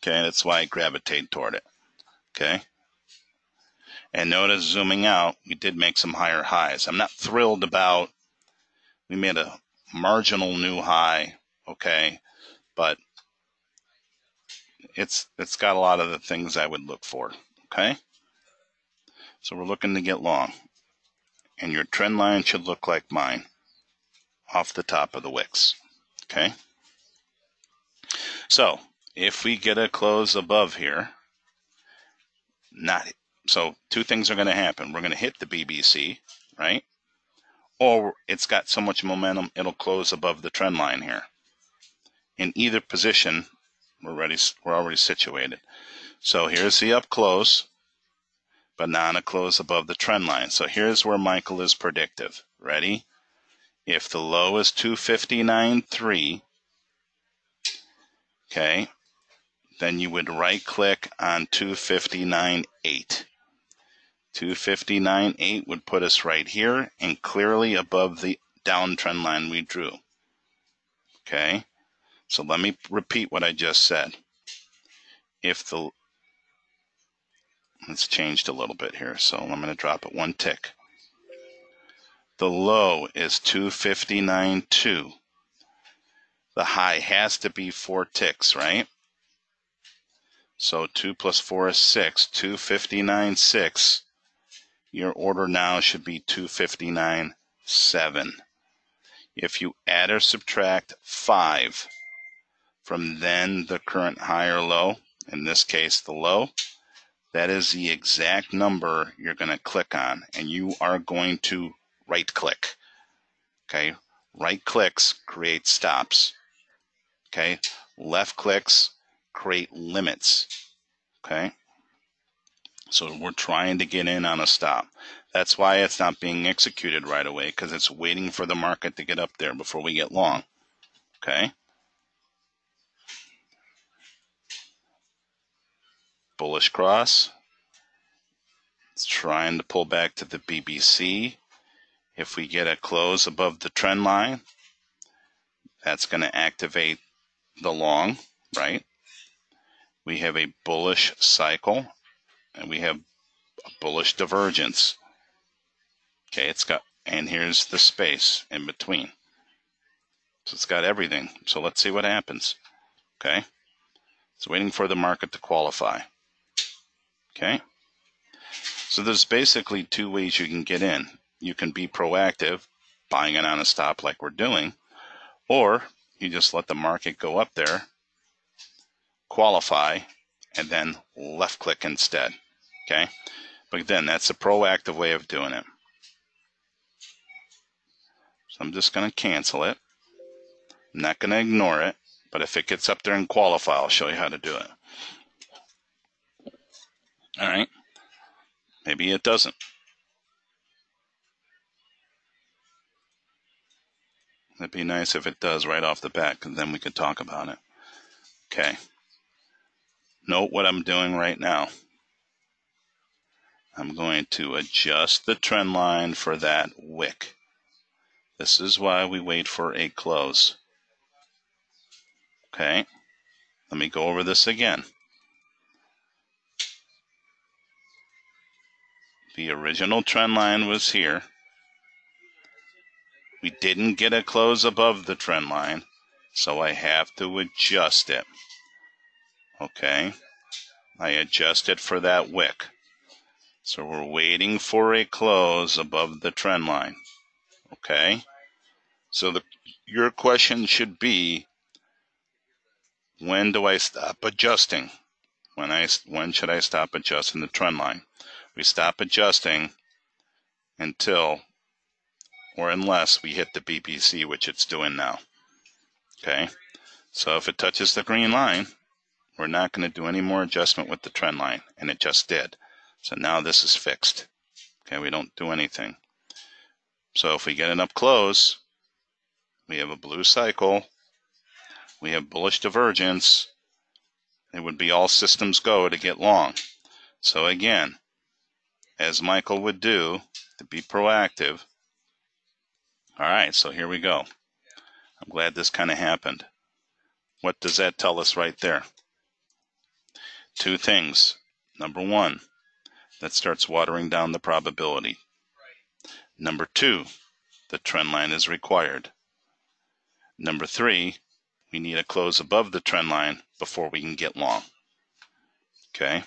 Okay, that's why I gravitate toward it. Okay. And notice zooming out, we did make some higher highs. I'm not thrilled about, we made a marginal new high, okay, but it's it's got a lot of the things I would look for, okay? So we're looking to get long. And your trend line should look like mine off the top of the wicks. Okay? So if we get a close above here, not so two things are going to happen. We're going to hit the BBC, right? Or it's got so much momentum it'll close above the trend line here. In either position, We're ready. We're already situated. So here's the up close, but not a close above the trend line. So here's where Michael is predictive. Ready? If the low is 259.3, okay, then you would right click on 259.8. 259.8 would put us right here and clearly above the downtrend line we drew. Okay, so let me repeat what I just said. If the, it's changed a little bit here, so I'm going to drop it one tick. The low is 259.2. The high has to be four ticks, right? So 2 plus 4 is 6. 259.6. Your order now should be 259.7. If you add or subtract 5 from then the current high or low, in this case the low, that is the exact number you're going to click on and you are going to right click. Okay, right clicks create stops. Okay, left clicks create limits. Okay, so we're trying to get in on a stop. That's why it's not being executed right away because it's waiting for the market to get up there before we get long. Okay. Bullish cross. It's trying to pull back to the BBC. If we get a close above the trend line, that's going to activate the long, right? We have a bullish cycle and we have a bullish divergence. Okay, it's got, and here's the space in between. So it's got everything. So let's see what happens. Okay, it's waiting for the market to qualify. Okay, so there's basically two ways you can get in. You can be proactive, buying it on a stop like we're doing, or you just let the market go up there, qualify, and then left click instead. Okay, but then that's a proactive way of doing it. So I'm just going to cancel it. I'm not going to ignore it, but if it gets up there and qualify, I'll show you how to do it. All right. Maybe it doesn't. It'd be nice if it does right off the bat, and then we could talk about it. Okay. Note what I'm doing right now. I'm going to adjust the trend line for that wick. This is why we wait for a close. Okay, let me go over this again. The original trend line was here. We didn't get a close above the trend line, so I have to adjust it. Okay, I adjust it for that wick. So we're waiting for a close above the trend line. Okay? So the, your question should be, when do I stop adjusting? When I when should I stop adjusting the trend line? We stop adjusting until or unless we hit the BBC, which it's doing now. Okay, so if it touches the green line, we're not going to do any more adjustment with the trend line, and it just did. So now this is fixed. Okay, we don't do anything. So if we get it up close, we have a blue cycle, we have bullish divergence, it would be all systems go to get long. So again, as Michael would do to be proactive, all right, so here we go. I'm glad this kind of happened. What does that tell us right there? Two things. Number one, that starts watering down the probability. Number two, the trend line is required. Number three, we need a close above the trend line before we can get long. Okay?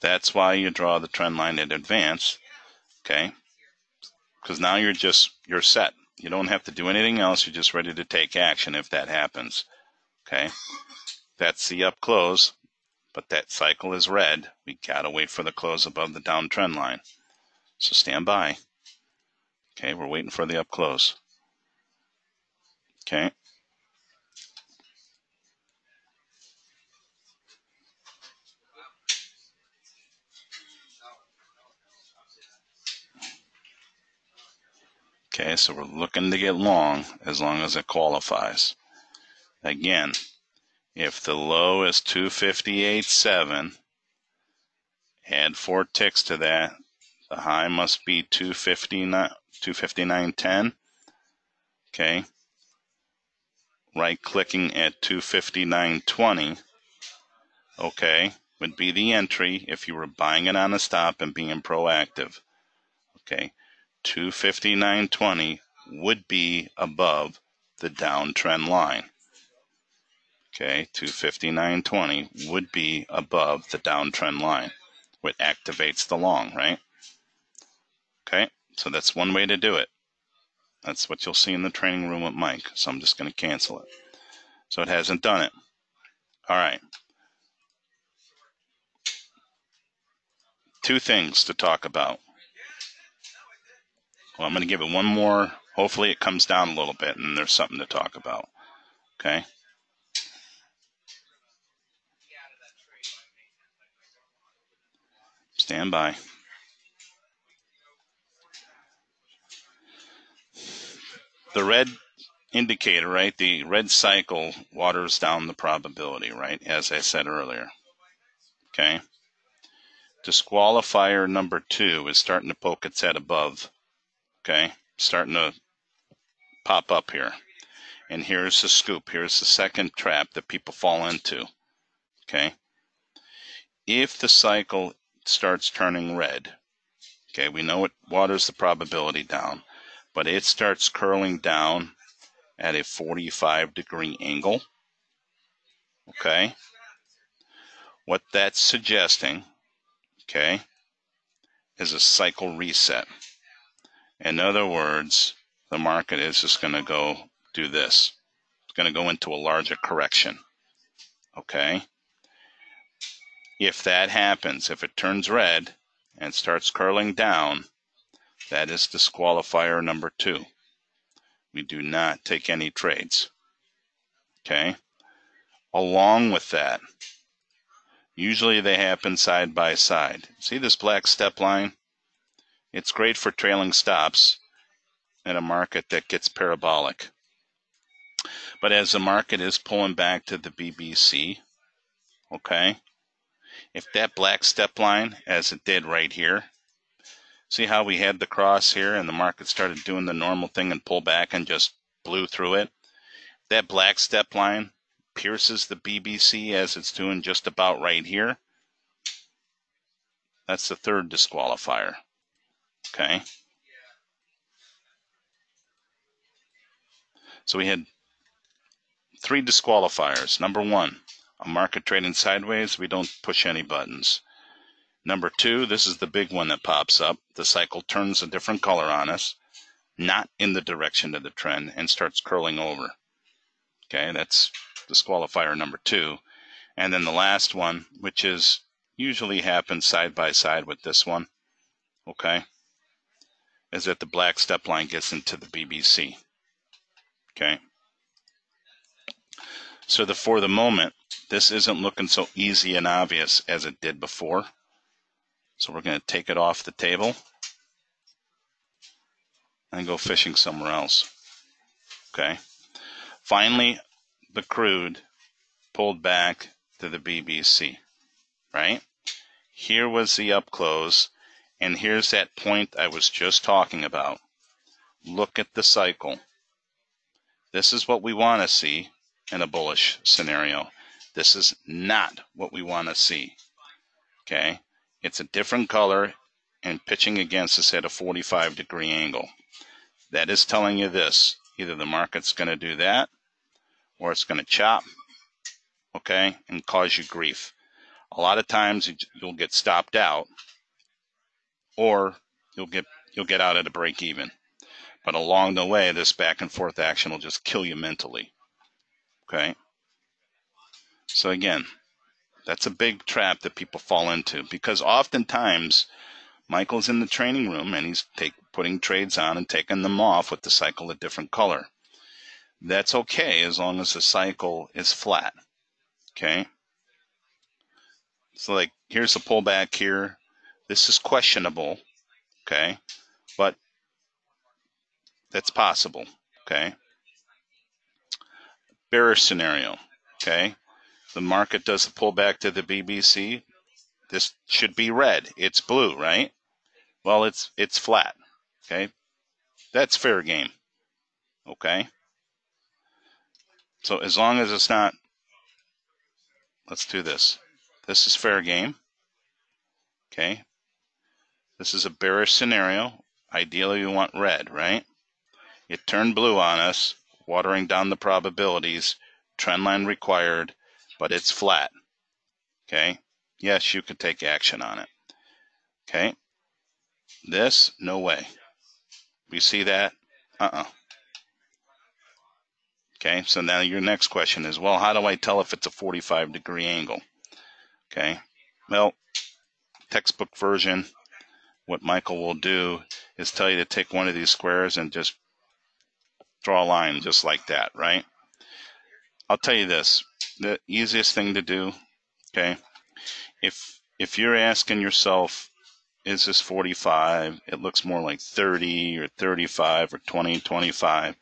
That's why you draw the trend line in advance. Okay? Because now you're just, you're set. You don't have to do anything else. You're just ready to take action if that happens. Okay? That's the up close, but that cycle is red. We gotta wait for the close above the downtrend line. So stand by. Okay, we're waiting for the up close. Okay. Okay, so we're looking to get long as long as it qualifies. Again, if the low is 258.7, add four ticks to that. The high must be 259, 259.10. Okay. Right clicking at 259.20. Okay. Would be the entry if you were buying it on a stop and being proactive. Okay. 259.20 would be above the downtrend line. Okay, 259.20 would be above the downtrend line, which activates the long, right? Okay, so that's one way to do it. That's what you'll see in the training room with Mike. So I'm just going to cancel it. So it hasn't done it. All right. Two things to talk about. Well, I'm going to give it one more. Hopefully, it comes down a little bit and there's something to talk about. Okay. Stand by. The red indicator, right? The red cycle waters down the probability, right? As I said earlier. Okay. Disqualifier number two is starting to poke its head above. Okay. Starting to pop up here. And here's the scoop. Here's the second trap that people fall into. Okay. If the cycle starts turning red, okay, we know it waters the probability down, but it starts curling down at a 45 degree angle. Okay. What that's suggesting, okay, is a cycle reset. In other words, the market is just going to go do this. It's going to go into a larger correction. Okay. If that happens, if it turns red and starts curling down, that is disqualifier number two. We do not take any trades. Okay. Along with that, usually they happen side by side. See this black step line? It's great for trailing stops in a market that gets parabolic. But as the market is pulling back to the BBC, okay, if that black step line, as it did right here, see how we had the cross here and the market started doing the normal thing and pull back and just blew through it? That black step line pierces the BBC as it's doing just about right here. That's the third disqualifier. Okay. So we had three disqualifiers. Number one, a market trading sideways, we don't push any buttons. Number two, this is the big one that pops up. The cycle turns a different color on us, not in the direction of the trend, and starts curling over. Okay, that's disqualifier number two. And then the last one, which is usually happens side by side with this one, okay, is that the black step line gets into the BBC. Okay. So the, for the moment, this isn't looking so easy and obvious as it did before. So we're going to take it off the table and go fishing somewhere else. Okay. Finally, the crude pulled back to the BBC, right? Here was the up close, and here's that point I was just talking about. Look at the cycle. This is what we want to see in a bullish scenario. This is not what we want to see. Okay? It's a different color and pitching against us at a 45 degree angle. That is telling you this. Either the market's going to do that or it's going to chop, okay, and cause you grief. A lot of times you'll get stopped out or you'll get you'll get out at a break even. But along the way, this back and forth action will just kill you mentally. Okay? So again, that's a big trap that people fall into because oftentimes Michael's in the training room and he's take, putting trades on and taking them off with the cycle a different color. That's okay as long as the cycle is flat. Okay? So like here's a pullback here. This is questionable. Okay? But That's possible. Okay. Bearish scenario. Okay. The market does the pullback to the BBC. This should be red. It's blue, right? Well, it's it's flat. Okay. That's fair game. Okay. So as long as it's not, let's do this. This is fair game. Okay. This is a bearish scenario. Ideally, we want red, right? It turned blue on us, watering down the probabilities. Trend line required, but it's flat. Okay. Yes, you could take action on it. Okay. This, no way. We see that? Uh-uh. Okay, so now your next question is, well, how do I tell if it's a 45 degree angle? Okay, well, textbook version, what Michael will do is tell you to take one of these squares and just draw a line just like that, right? I'll tell you this, the easiest thing to do, okay, if if you're asking yourself, is this 45? It looks more like 30 or 35 or 20, 25.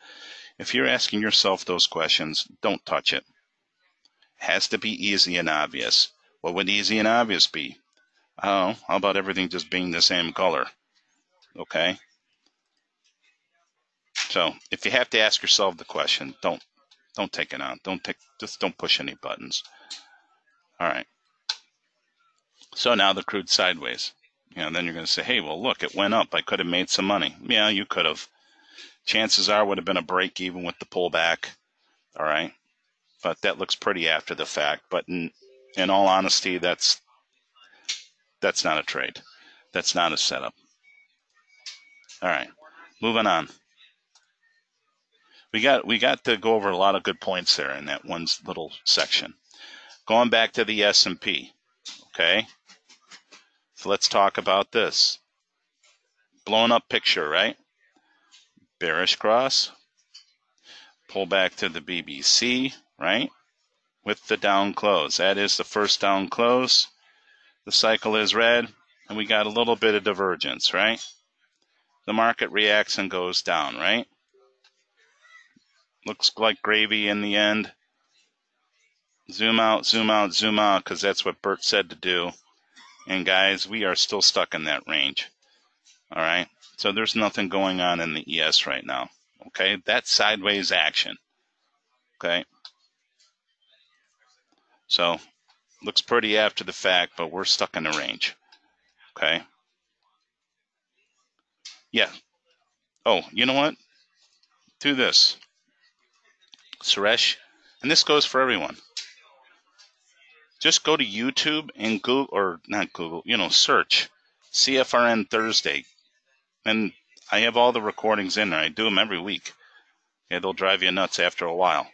If you're asking yourself those questions, don't touch it. It has to be easy and obvious. What would easy and obvious be? Oh, how about everything just being the same color? Okay. So if you have to ask yourself the question, don't don't take it on. Don't take just don't push any buttons. All right. So now the crude sideways. You know, then you're going to say, hey, well, look, it went up. I could have made some money. Yeah, you could have. Chances are would have been a break even with the pullback. All right. But that looks pretty after the fact. But in, in all honesty, that's that's not a trade. That's not a setup. All right. Moving on. We got we got to go over a lot of good points there in that one little section. Going back to the S&P. Okay. So let's talk about this. Blown up picture, right? Bearish cross. Pull back to the BBC, right? With the down close. That is the first down close. The cycle is red, and we got a little bit of divergence, right? The market reacts and goes down, right? Looks like gravy in the end. Zoom out, zoom out, zoom out, because that's what Bert said to do. And guys, we are still stuck in that range. All right. So there's nothing going on in the ES right now. Okay. That's sideways action. Okay. So looks pretty after the fact, but we're stuck in the range. Okay. Yeah. Oh, you know what? Do this. Suresh, and this goes for everyone just go to YouTube and Google, or not Google, you know, search CFRN Thursday. And I have all the recordings in there. I do them every week. Yeah, they'll drive you nuts after a while.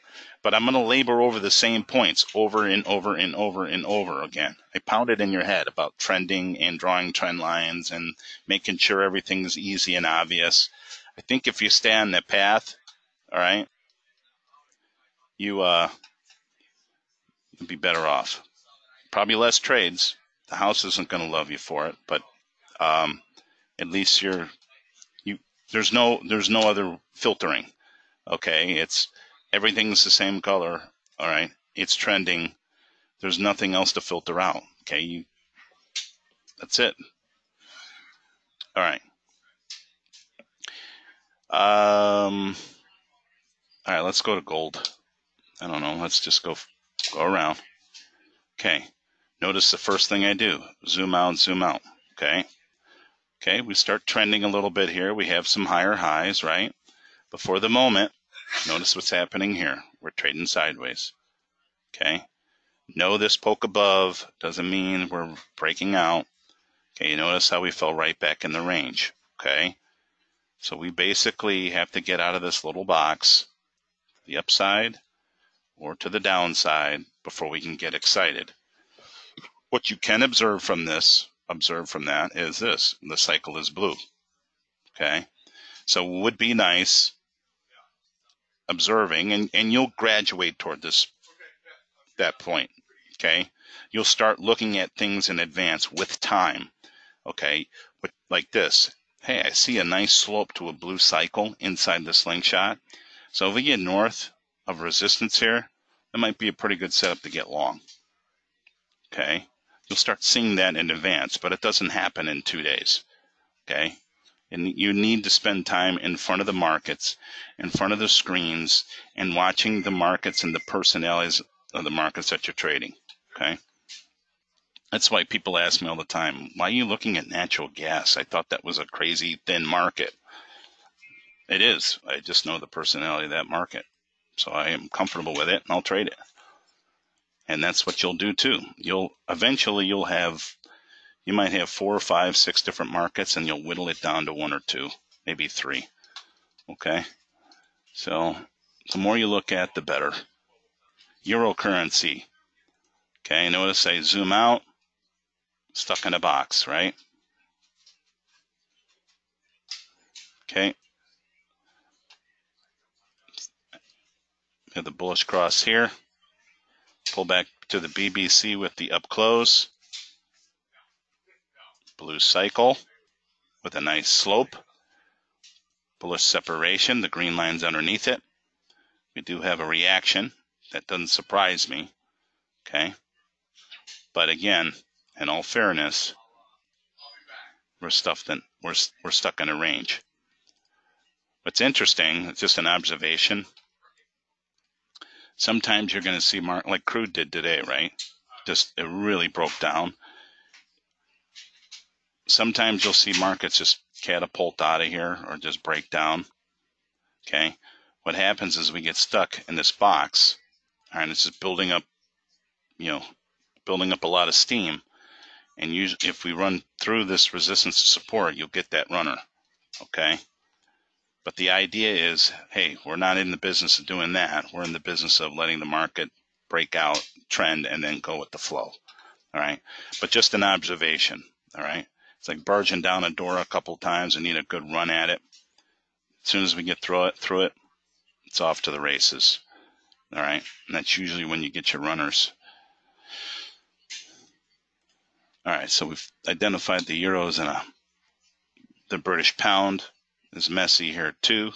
But I'm going to labor over the same points over and over and over and over again. I pound it in your head about trending and drawing trend lines and making sure everything's easy and obvious. I think if you stay on that path, all right, you uh, you'll be better off probably less trades. The house isn't going to love you for it, but um, at least you're you. There's no there's no other filtering. Okay, it's everything's the same color. All right, it's trending. There's nothing else to filter out. Okay, you, that's it. All right. Um. All right, let's go to gold. I don't know. Let's just go go around. Okay. Notice the first thing I do, zoom out, zoom out, okay? Okay, we start trending a little bit here. We have some higher highs, right? But for the moment, notice what's happening here. We're trading sideways, okay? Know this poke above doesn't mean we're breaking out. Okay, you notice how we fell right back in the range, okay? So we basically have to get out of this little box, the upside or to the downside before we can get excited. What you can observe from this, observe from that, is this the cycle is blue. Okay. So it would be nice observing, and, and you'll graduate toward this that point. Okay. You'll start looking at things in advance with time. Okay. Like this. hey, I see a nice slope to a blue cycle inside the slingshot. So if we get north of resistance here, that might be a pretty good setup to get long. Okay. You'll start seeing that in advance, but it doesn't happen in two days. Okay. And you need to spend time in front of the markets, in front of the screens, and watching the markets and the personalities of the markets that you're trading. Okay. That's why people ask me all the time, why are you looking at natural gas? I thought that was a crazy thin market. It is. I just know the personality of that market. So I am comfortable with it and I'll trade it. And that's what you'll do too. You'll eventually you'll have you might have four or five, six different markets and you'll whittle it down to one or two, maybe three. Okay? So the more you look at the better. Euro currency. Okay, notice I zoom out stuck in a box, right? Okay. Have the bullish cross here. Pull back to the BBC with the up close. Blue cycle with a nice slope. Bullish separation. The green line's underneath it. We do have a reaction. That doesn't surprise me. Okay. But again, in all fairness, we're stuffed in, we're, we're stuck in a range. What's interesting, it's just an observation. Sometimes you're going to see mark like crude did today, right? Just it really broke down. Sometimes you'll see markets just catapult out of here or just break down. Okay. What happens is we get stuck in this box, and it's just building up, you know, building up a lot of steam and if we run through this resistance to support, you'll get that runner, okay? But the idea is, hey, we're not in the business of doing that. We're in the business of letting the market break out, trend, and then go with the flow, all right? But just an observation, all right? It's like barging down a door a couple times and need a good run at it. As soon as we get through it, through it, it's off to the races, all right? And that's usually when you get your runners. All right, so we've identified the euros and a, the British pound is messy here too.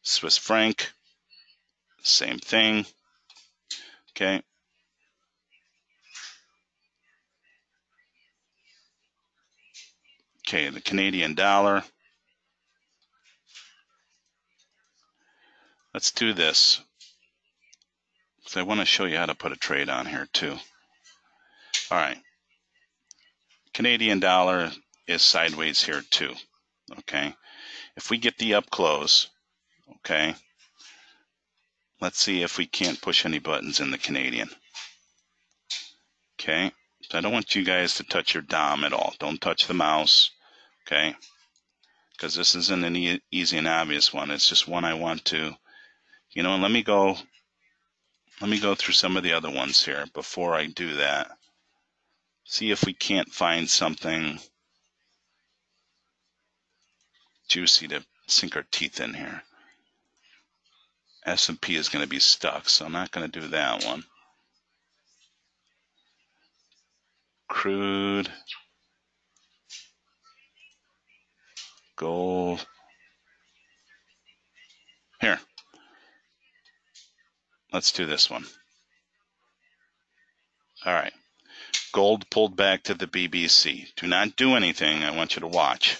Swiss franc, same thing. Okay. Okay, the Canadian dollar. Let's do this. So I want to show you how to put a trade on here too. All right. Canadian dollar is sideways here too. Okay. If we get the up close, okay, let's see if we can't push any buttons in the Canadian. Okay. So I don't want you guys to touch your DOM at all. Don't touch the mouse. Okay. Because this isn't an e easy and obvious one. It's just one I want to, you know, and let me go, let me go through some of the other ones here before I do that see if we can't find something juicy to sink our teeth in here. S&P is going to be stuck, so I'm not going to do that one. Crude, gold. Here. Let's do this one. All right. Gold pulled back to the BBC. Do not do anything. I want you to watch.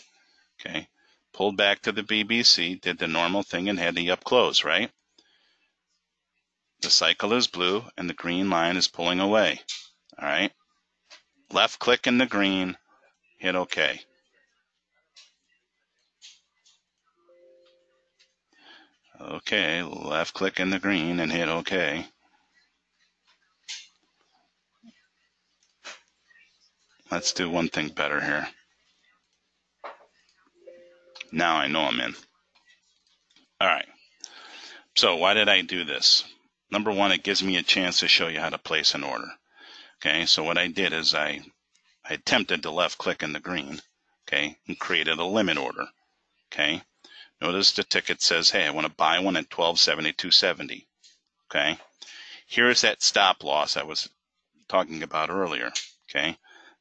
Okay. Pulled back to the BBC, did the normal thing and had the up close, right? The cycle is blue and the green line is pulling away. All right. Left click in the green, hit OK. Okay, left click in the green and hit OK. Let's do one thing better here. Now I know I'm in. All right. So why did I do this? Number one, it gives me a chance to show you how to place an order. Okay, so what I did is I, I attempted to left click in the green, okay, and created a limit order. Okay, notice the ticket says, hey, I want to buy one at 1272.70. Okay, here's that stop loss I was talking about earlier. Okay,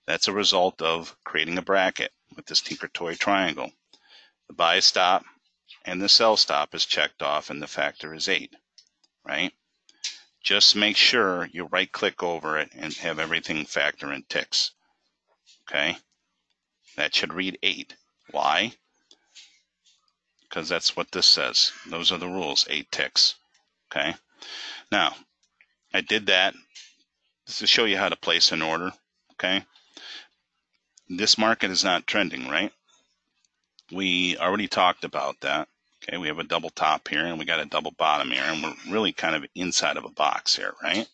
That's a result of creating a bracket with this Tinker Toy triangle. The buy stop and the sell stop is checked off and the factor is 8, right? Just make sure you right click over it and have everything factor in ticks. Okay? That should read 8. Why? Because that's what this says. Those are the rules, 8 ticks. Okay? Now, I did that to show you how to place an order. Okay? This market is not trending, right? We already talked about that. Okay, we have a double top here and we got a double bottom here, and we're really kind of inside of a box here, right?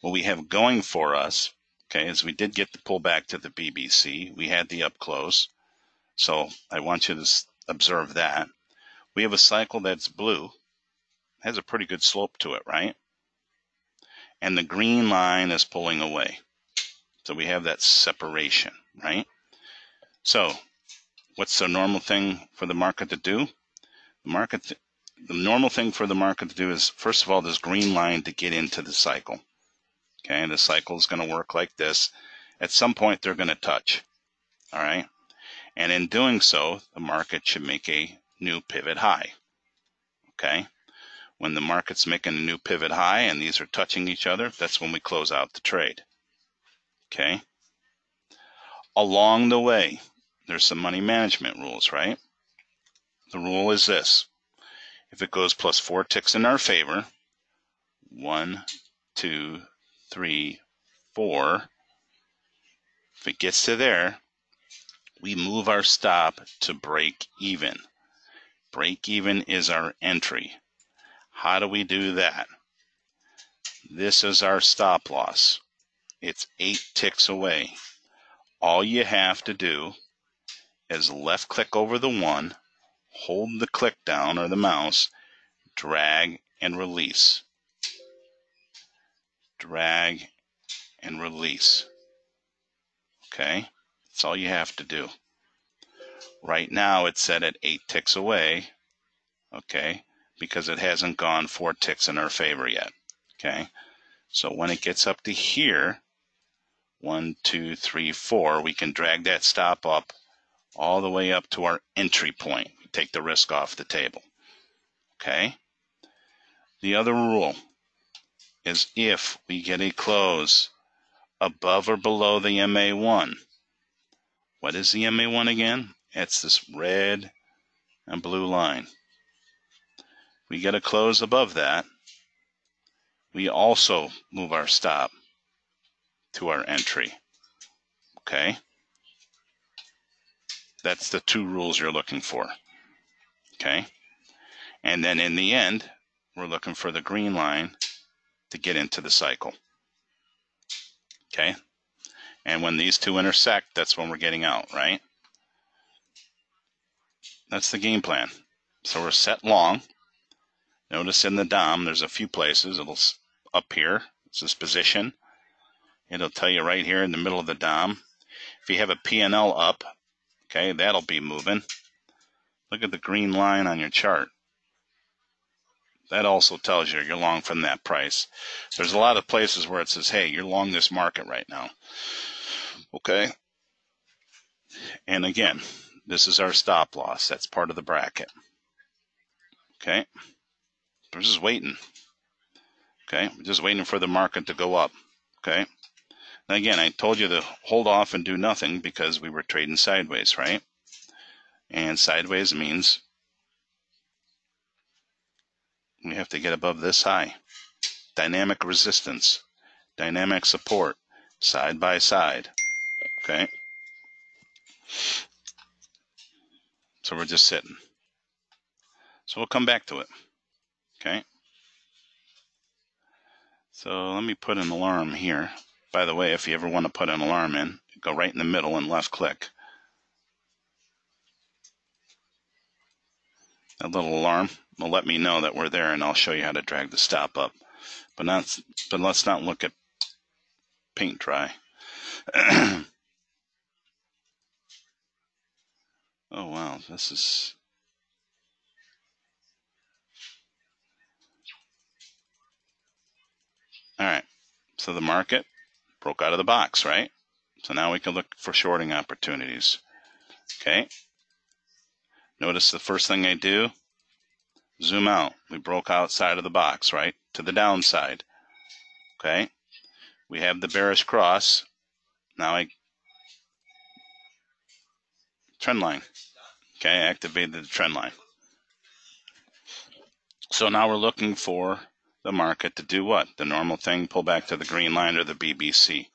What we have going for us, okay, is we did get the pullback to the BBC. We had the up close. So I want you to observe that. We have a cycle that's blue, has a pretty good slope to it, right? And the green line is pulling away. So we have that separation, right? So what's the normal thing for the market to do? The market, the normal thing for the market to do is, first of all, this green line to get into the cycle. Okay, and the cycle is going to work like this. At some point, they're going to touch. All right, and in doing so, the market should make a new pivot high. Okay, when the market's making a new pivot high and these are touching each other, that's when we close out the trade. Okay. Along the way, there's some money management rules, right? The rule is this. If it goes plus four ticks in our favor, one, two, three, four, if it gets to there, we move our stop to break even. Break even is our entry. How do we do that? This is our stop loss. It's eight ticks away. All you have to do is left click over the one hold the click down or the mouse, drag and release. Drag and release. Okay, that's all you have to do. Right now it's set at eight ticks away, okay, because it hasn't gone four ticks in our favor yet. Okay, so when it gets up to here, one, two, three, four, we can drag that stop up all the way up to our entry point take the risk off the table. Okay? The other rule is if we get a close above or below the MA1. What is the MA1 again? It's this red and blue line. We get a close above that. We also move our stop to our entry. Okay? That's the two rules you're looking for. Okay. And then in the end, we're looking for the green line to get into the cycle. Okay. And when these two intersect, that's when we're getting out, right? That's the game plan. So we're set long. Notice in the DOM, there's a few places. It'll up here. It's this position. It'll tell you right here in the middle of the DOM. If you have a PNL up, okay, that'll be moving. Look at the green line on your chart. That also tells you you're long from that price. There's a lot of places where it says, hey, you're long this market right now. Okay. And again, this is our stop loss. That's part of the bracket. Okay. We're just waiting. Okay. We're just waiting for the market to go up. Okay. Now again, I told you to hold off and do nothing because we were trading sideways, right? And sideways means we have to get above this high. Dynamic resistance, dynamic support, side by side. Okay? So we're just sitting. So we'll come back to it. Okay? So let me put an alarm here. By the way, if you ever want to put an alarm in, go right in the middle and left click. that little alarm will let me know that we're there and I'll show you how to drag the stop up. But not, but let's not look at paint dry. oh wow, this is All right. So the market broke out of the box, right? So now we can look for shorting opportunities. Okay. Notice the first thing I do, zoom out. We broke outside of the box, right? To the downside. Okay. We have the bearish cross. Now I trend line. Okay, I activated the trend line. So now we're looking for the market to do what? The normal thing, pull back to the green line or the BBC.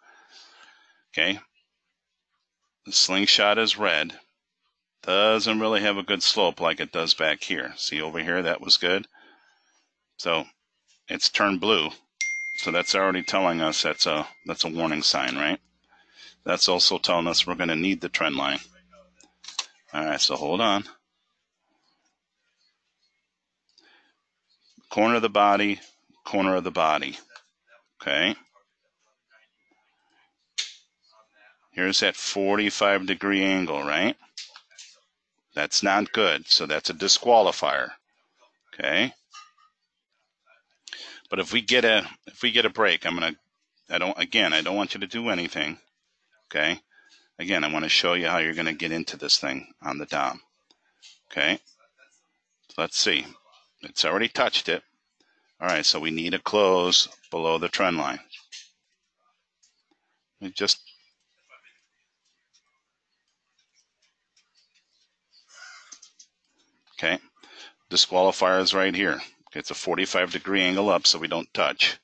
Okay. The slingshot is red. Doesn't really have a good slope like it does back here. See over here, that was good. So it's turned blue. So that's already telling us that's a that's a warning sign, right? That's also telling us we're going to need the trend line. All right, so hold on. Corner of the body, corner of the body. Okay. Here's that 45 degree angle, right? That's not good, so that's a disqualifier. Okay. But if we get a if we get a break, I'm gonna I don't again I don't want you to do anything. Okay. Again, I want to show you how you're going to get into this thing on the DOM. Okay. Let's see. It's already touched it. All right, so we need a close below the trend line. We just Okay. Disqualifier is right here. It's a 45 degree angle up so we don't touch.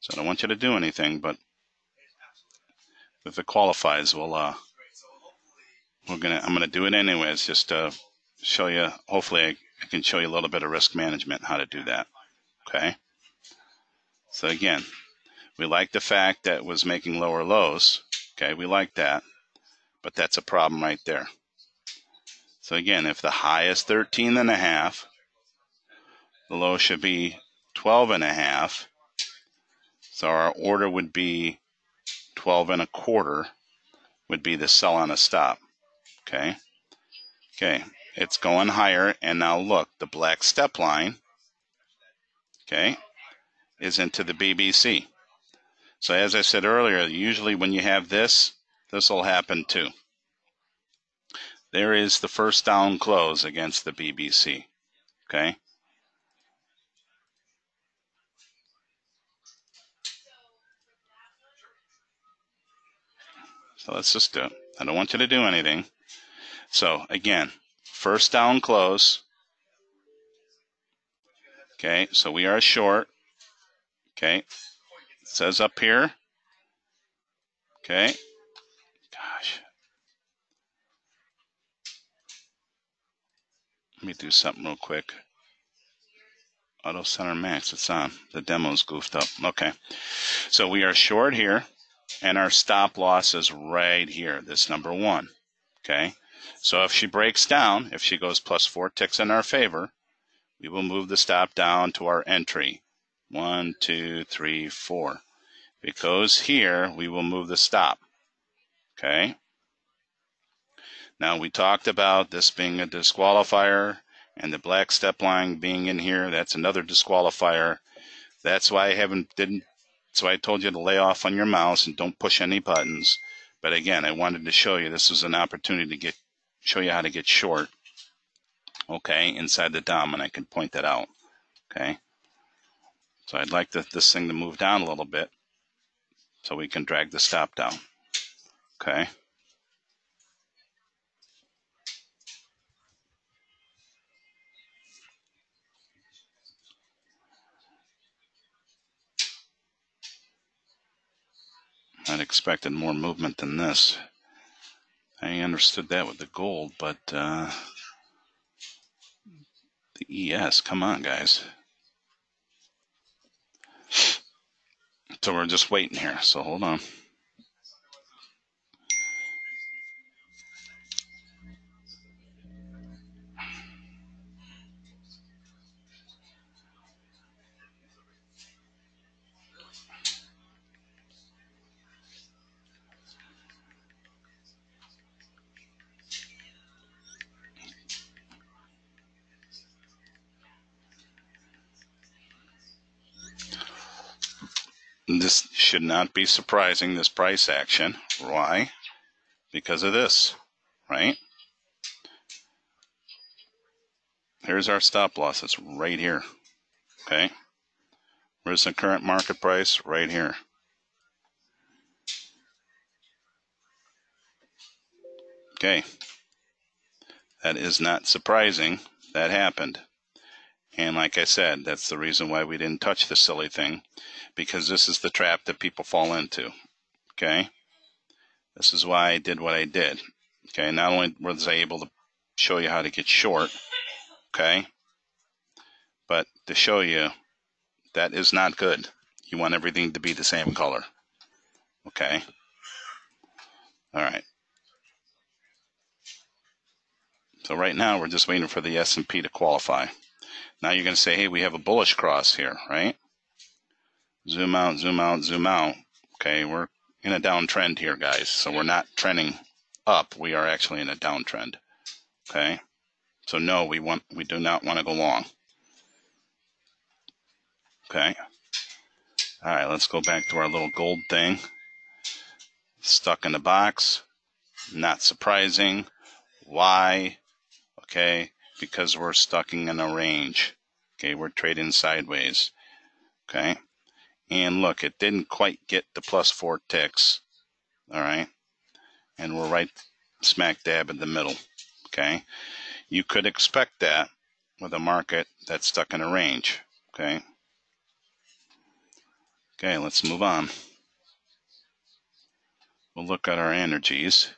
So I don't want you to do anything, but if it qualifies, we'll uh, we're gonna I'm gonna do it anyways, just to show you. Hopefully, I, I can show you a little bit of risk management how to do that. Okay. So again, we like the fact that it was making lower lows. Okay, we like that, but that's a problem right there. So again, if the high is 13 and a half, the low should be 12 and a half. So our order would be 12 and a quarter would be the sell on a stop. Okay. Okay. It's going higher. And now look, the black step line, okay, is into the BBC. So as I said earlier, usually when you have this, this will happen too. There is the first down close against the BBC. Okay. So let's just do it. I don't want you to do anything. So again, first down close. Okay, so we are short. Okay, it says up here. Okay, gosh. Let me do something real quick. Auto Center Max, it's on. The demo's goofed up. Okay, so we are short here, and our stop loss is right here, this number one. Okay, so if she breaks down, if she goes plus four ticks in our favor, we will move the stop down to our entry. One, two, three, four. If it goes here, we will move the stop. Okay. Now we talked about this being a disqualifier and the black step line being in here. That's another disqualifier. That's why I haven't didn't. That's why I told you to lay off on your mouse and don't push any buttons. But again, I wanted to show you this was an opportunity to get show you how to get short. Okay, inside the DOM, and I can point that out. Okay. So I'd like the, this thing to move down a little bit so we can drag the stop down. Okay. I'd expected more movement than this. I understood that with the gold, but uh, the ES, come on, guys. So we're just waiting here, so hold on. This should not be surprising, this price action. Why? because of this, right? Here's our stop loss. It's right here. Okay. Where's the current market price? Right here. Okay. That is not surprising. That happened. And like I said, that's the reason why we didn't touch the silly thing, because this is the trap that people fall into. Okay? This is why I did what I did. Okay, not only was I able to show you how to get short, okay, but to show you that is not good. You want everything to be the same color. Okay? All right. So right now we're just waiting for the S&P to qualify. Now you're going to say, hey, we have a bullish cross here, right? Zoom out, zoom out, zoom out. Okay, we're in a downtrend here, guys. So we're not trending up. We are actually in a downtrend. Okay, so no, we want we do not want to go long. Okay. All right, let's go back to our little gold thing. Stuck in the box. Not surprising. Why? okay? Because we're stuck in a range, okay? We're trading sideways, okay? And look, it didn't quite get the plus four ticks, all right? And we're right smack dab in the middle, okay? You could expect that with a market that's stuck in a range, okay? Okay, let's move on. We'll look at our energies.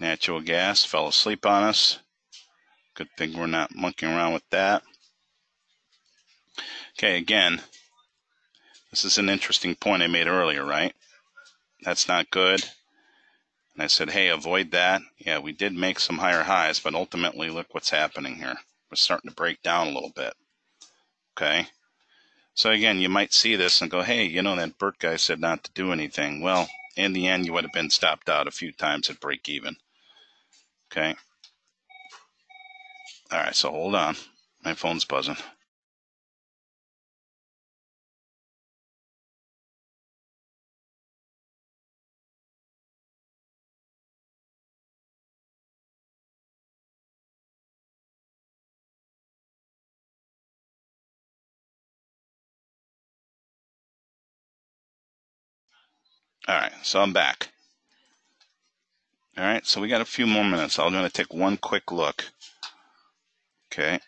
Natural gas fell asleep on us. Good thing we're not monkeying around with that. Okay, again, this is an interesting point I made earlier, right? That's not good. And I said, hey, avoid that. Yeah, we did make some higher highs, but ultimately, look what's happening here. We're starting to break down a little bit. Okay? So again, you might see this and go, hey, you know, that Bert guy said not to do anything. Well, in the end, you would have been stopped out a few times at break even. Okay? All right, so hold on. My phone's buzzing. All right, so I'm back. All right, so we got a few more minutes. I'm going to take one quick look Okay.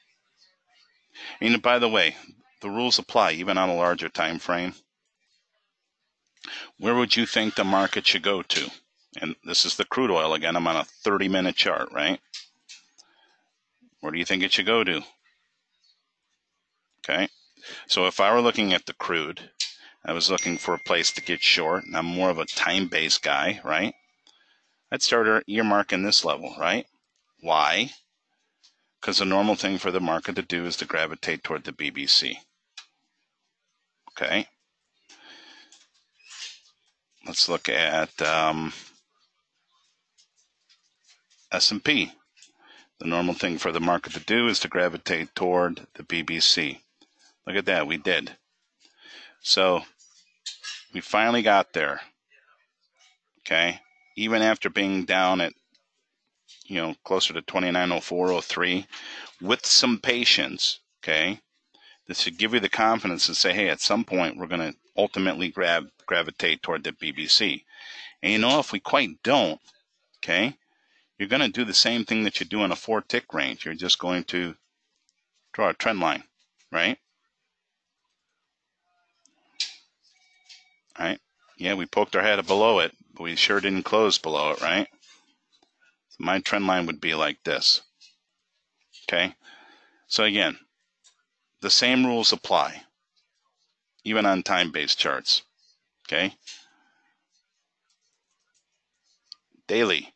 And by the way, the rules apply even on a larger time frame. Where would you think the market should go to? And this is the crude oil again. I'm on a 30 minute chart, right? Where do you think it should go to? Okay. So if I were looking at the crude, I was looking for a place to get short, and I'm more of a time based guy, right? I'd start earmarking this level, right? Why? Because the normal thing for the market to do is to gravitate toward the BBC. Okay. Let's look at um, S&P. The normal thing for the market to do is to gravitate toward the BBC. Look at that, we did. So we finally got there. Okay. Even after being down at you know, closer to 290403 with some patience, okay? This should give you the confidence to say, hey, at some point we're going to ultimately grab gravitate toward the BBC. And you know, if we quite don't, okay, you're going to do the same thing that you do in a four tick range. You're just going to draw a trend line, right? Right? Yeah, we poked our head below it, but we sure didn't close below it, right? My trend line would be like this. Okay? So again, the same rules apply, even on time-based charts. Okay? Daily.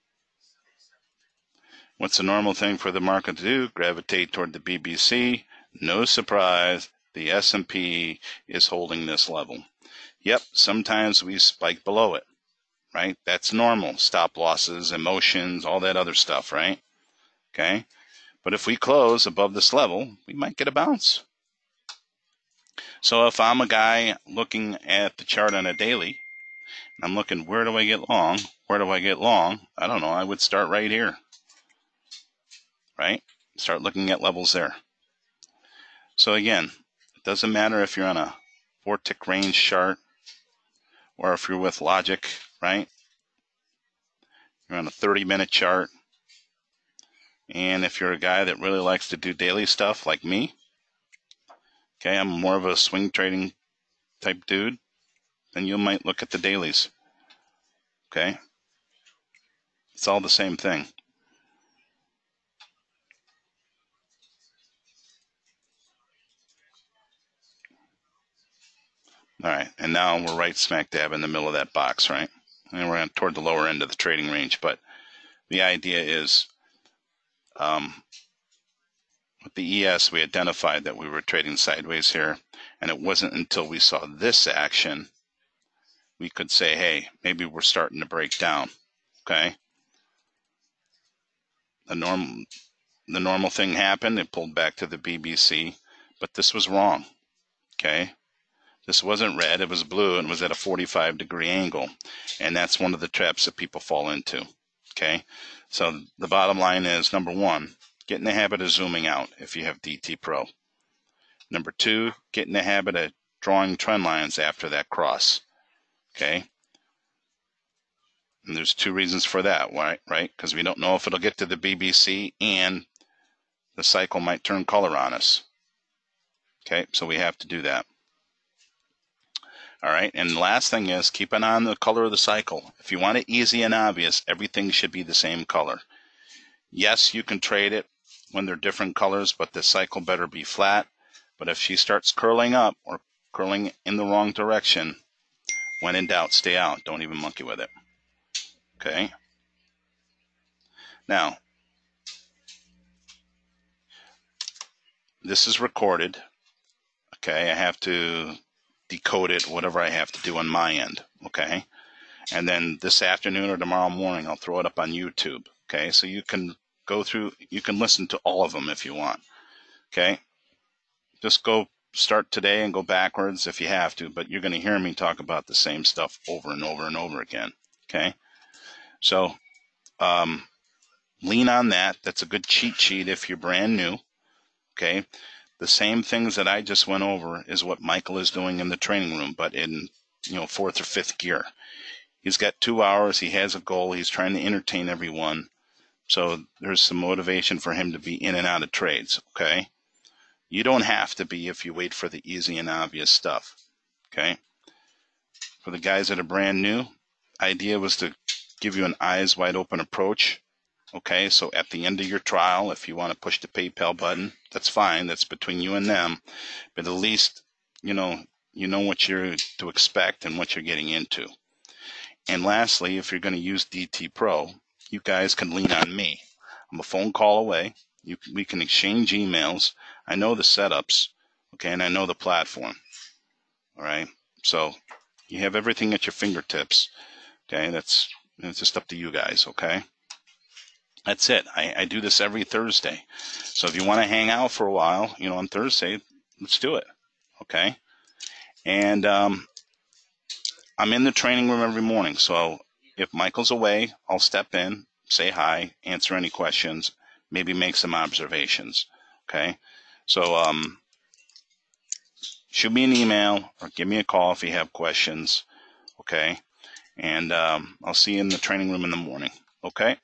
What's the normal thing for the market to do? Gravitate toward the BBC. No surprise, the S&P is holding this level. Yep, sometimes we spike below it right? That's normal. Stop losses, emotions, all that other stuff, right? Okay. But if we close above this level, we might get a bounce. So if I'm a guy looking at the chart on a daily, I'm looking, where do I get long? Where do I get long? I don't know. I would start right here, right? Start looking at levels there. So again, it doesn't matter if you're on a four tick range chart or if you're with logic, right? You're on a 30 minute chart. And if you're a guy that really likes to do daily stuff like me, okay, I'm more of a swing trading type dude, then you might look at the dailies. Okay? It's all the same thing. All right, and now we're right smack dab in the middle of that box, right? And we're on toward the lower end of the trading range, but the idea is um, with the ES, we identified that we were trading sideways here, and it wasn't until we saw this action we could say, hey, maybe we're starting to break down. Okay. The norm, the normal thing happened. It pulled back to the BBC, but this was wrong. Okay. This wasn't red, it was blue and was at a 45 degree angle. And that's one of the traps that people fall into. Okay. So the bottom line is number one, get in the habit of zooming out if you have DT Pro. Number two, get in the habit of drawing trend lines after that cross. Okay. And there's two reasons for that, right? Right? Because we don't know if it'll get to the BBC and the cycle might turn color on us. Okay, so we have to do that. All right, and the last thing is keep an eye on the color of the cycle. If you want it easy and obvious, everything should be the same color. Yes, you can trade it when they're different colors, but the cycle better be flat. But if she starts curling up or curling in the wrong direction, when in doubt, stay out. Don't even monkey with it. Okay? Now, this is recorded. Okay, I have to decode it, whatever I have to do on my end. Okay. And then this afternoon or tomorrow morning, I'll throw it up on YouTube. Okay. So you can go through, you can listen to all of them if you want. Okay. Just go start today and go backwards if you have to, but you're going to hear me talk about the same stuff over and over and over again. Okay. So, um, lean on that. That's a good cheat sheet if you're brand new. Okay. The same things that I just went over is what Michael is doing in the training room, but in you know fourth or fifth gear. He's got two hours. He has a goal. He's trying to entertain everyone. So there's some motivation for him to be in and out of trades. Okay. You don't have to be if you wait for the easy and obvious stuff. Okay. For the guys that are brand new, idea was to give you an eyes wide open approach Okay, so at the end of your trial, if you want to push the PayPal button, that's fine. That's between you and them. But at least, you know, you know what you're to expect and what you're getting into. And lastly, if you're going to use DT Pro, you guys can lean on me. I'm a phone call away. You, we can exchange emails. I know the setups, okay, and I know the platform. All right, so you have everything at your fingertips. Okay, that's it's just up to you guys. Okay. That's it. I, I do this every Thursday. So if you want to hang out for a while, you know, on Thursday, let's do it. Okay. And um, I'm in the training room every morning. So if Michael's away, I'll step in, say hi, answer any questions, maybe make some observations. Okay. So um, shoot me an email or give me a call if you have questions. Okay. And um, I'll see you in the training room in the morning. Okay.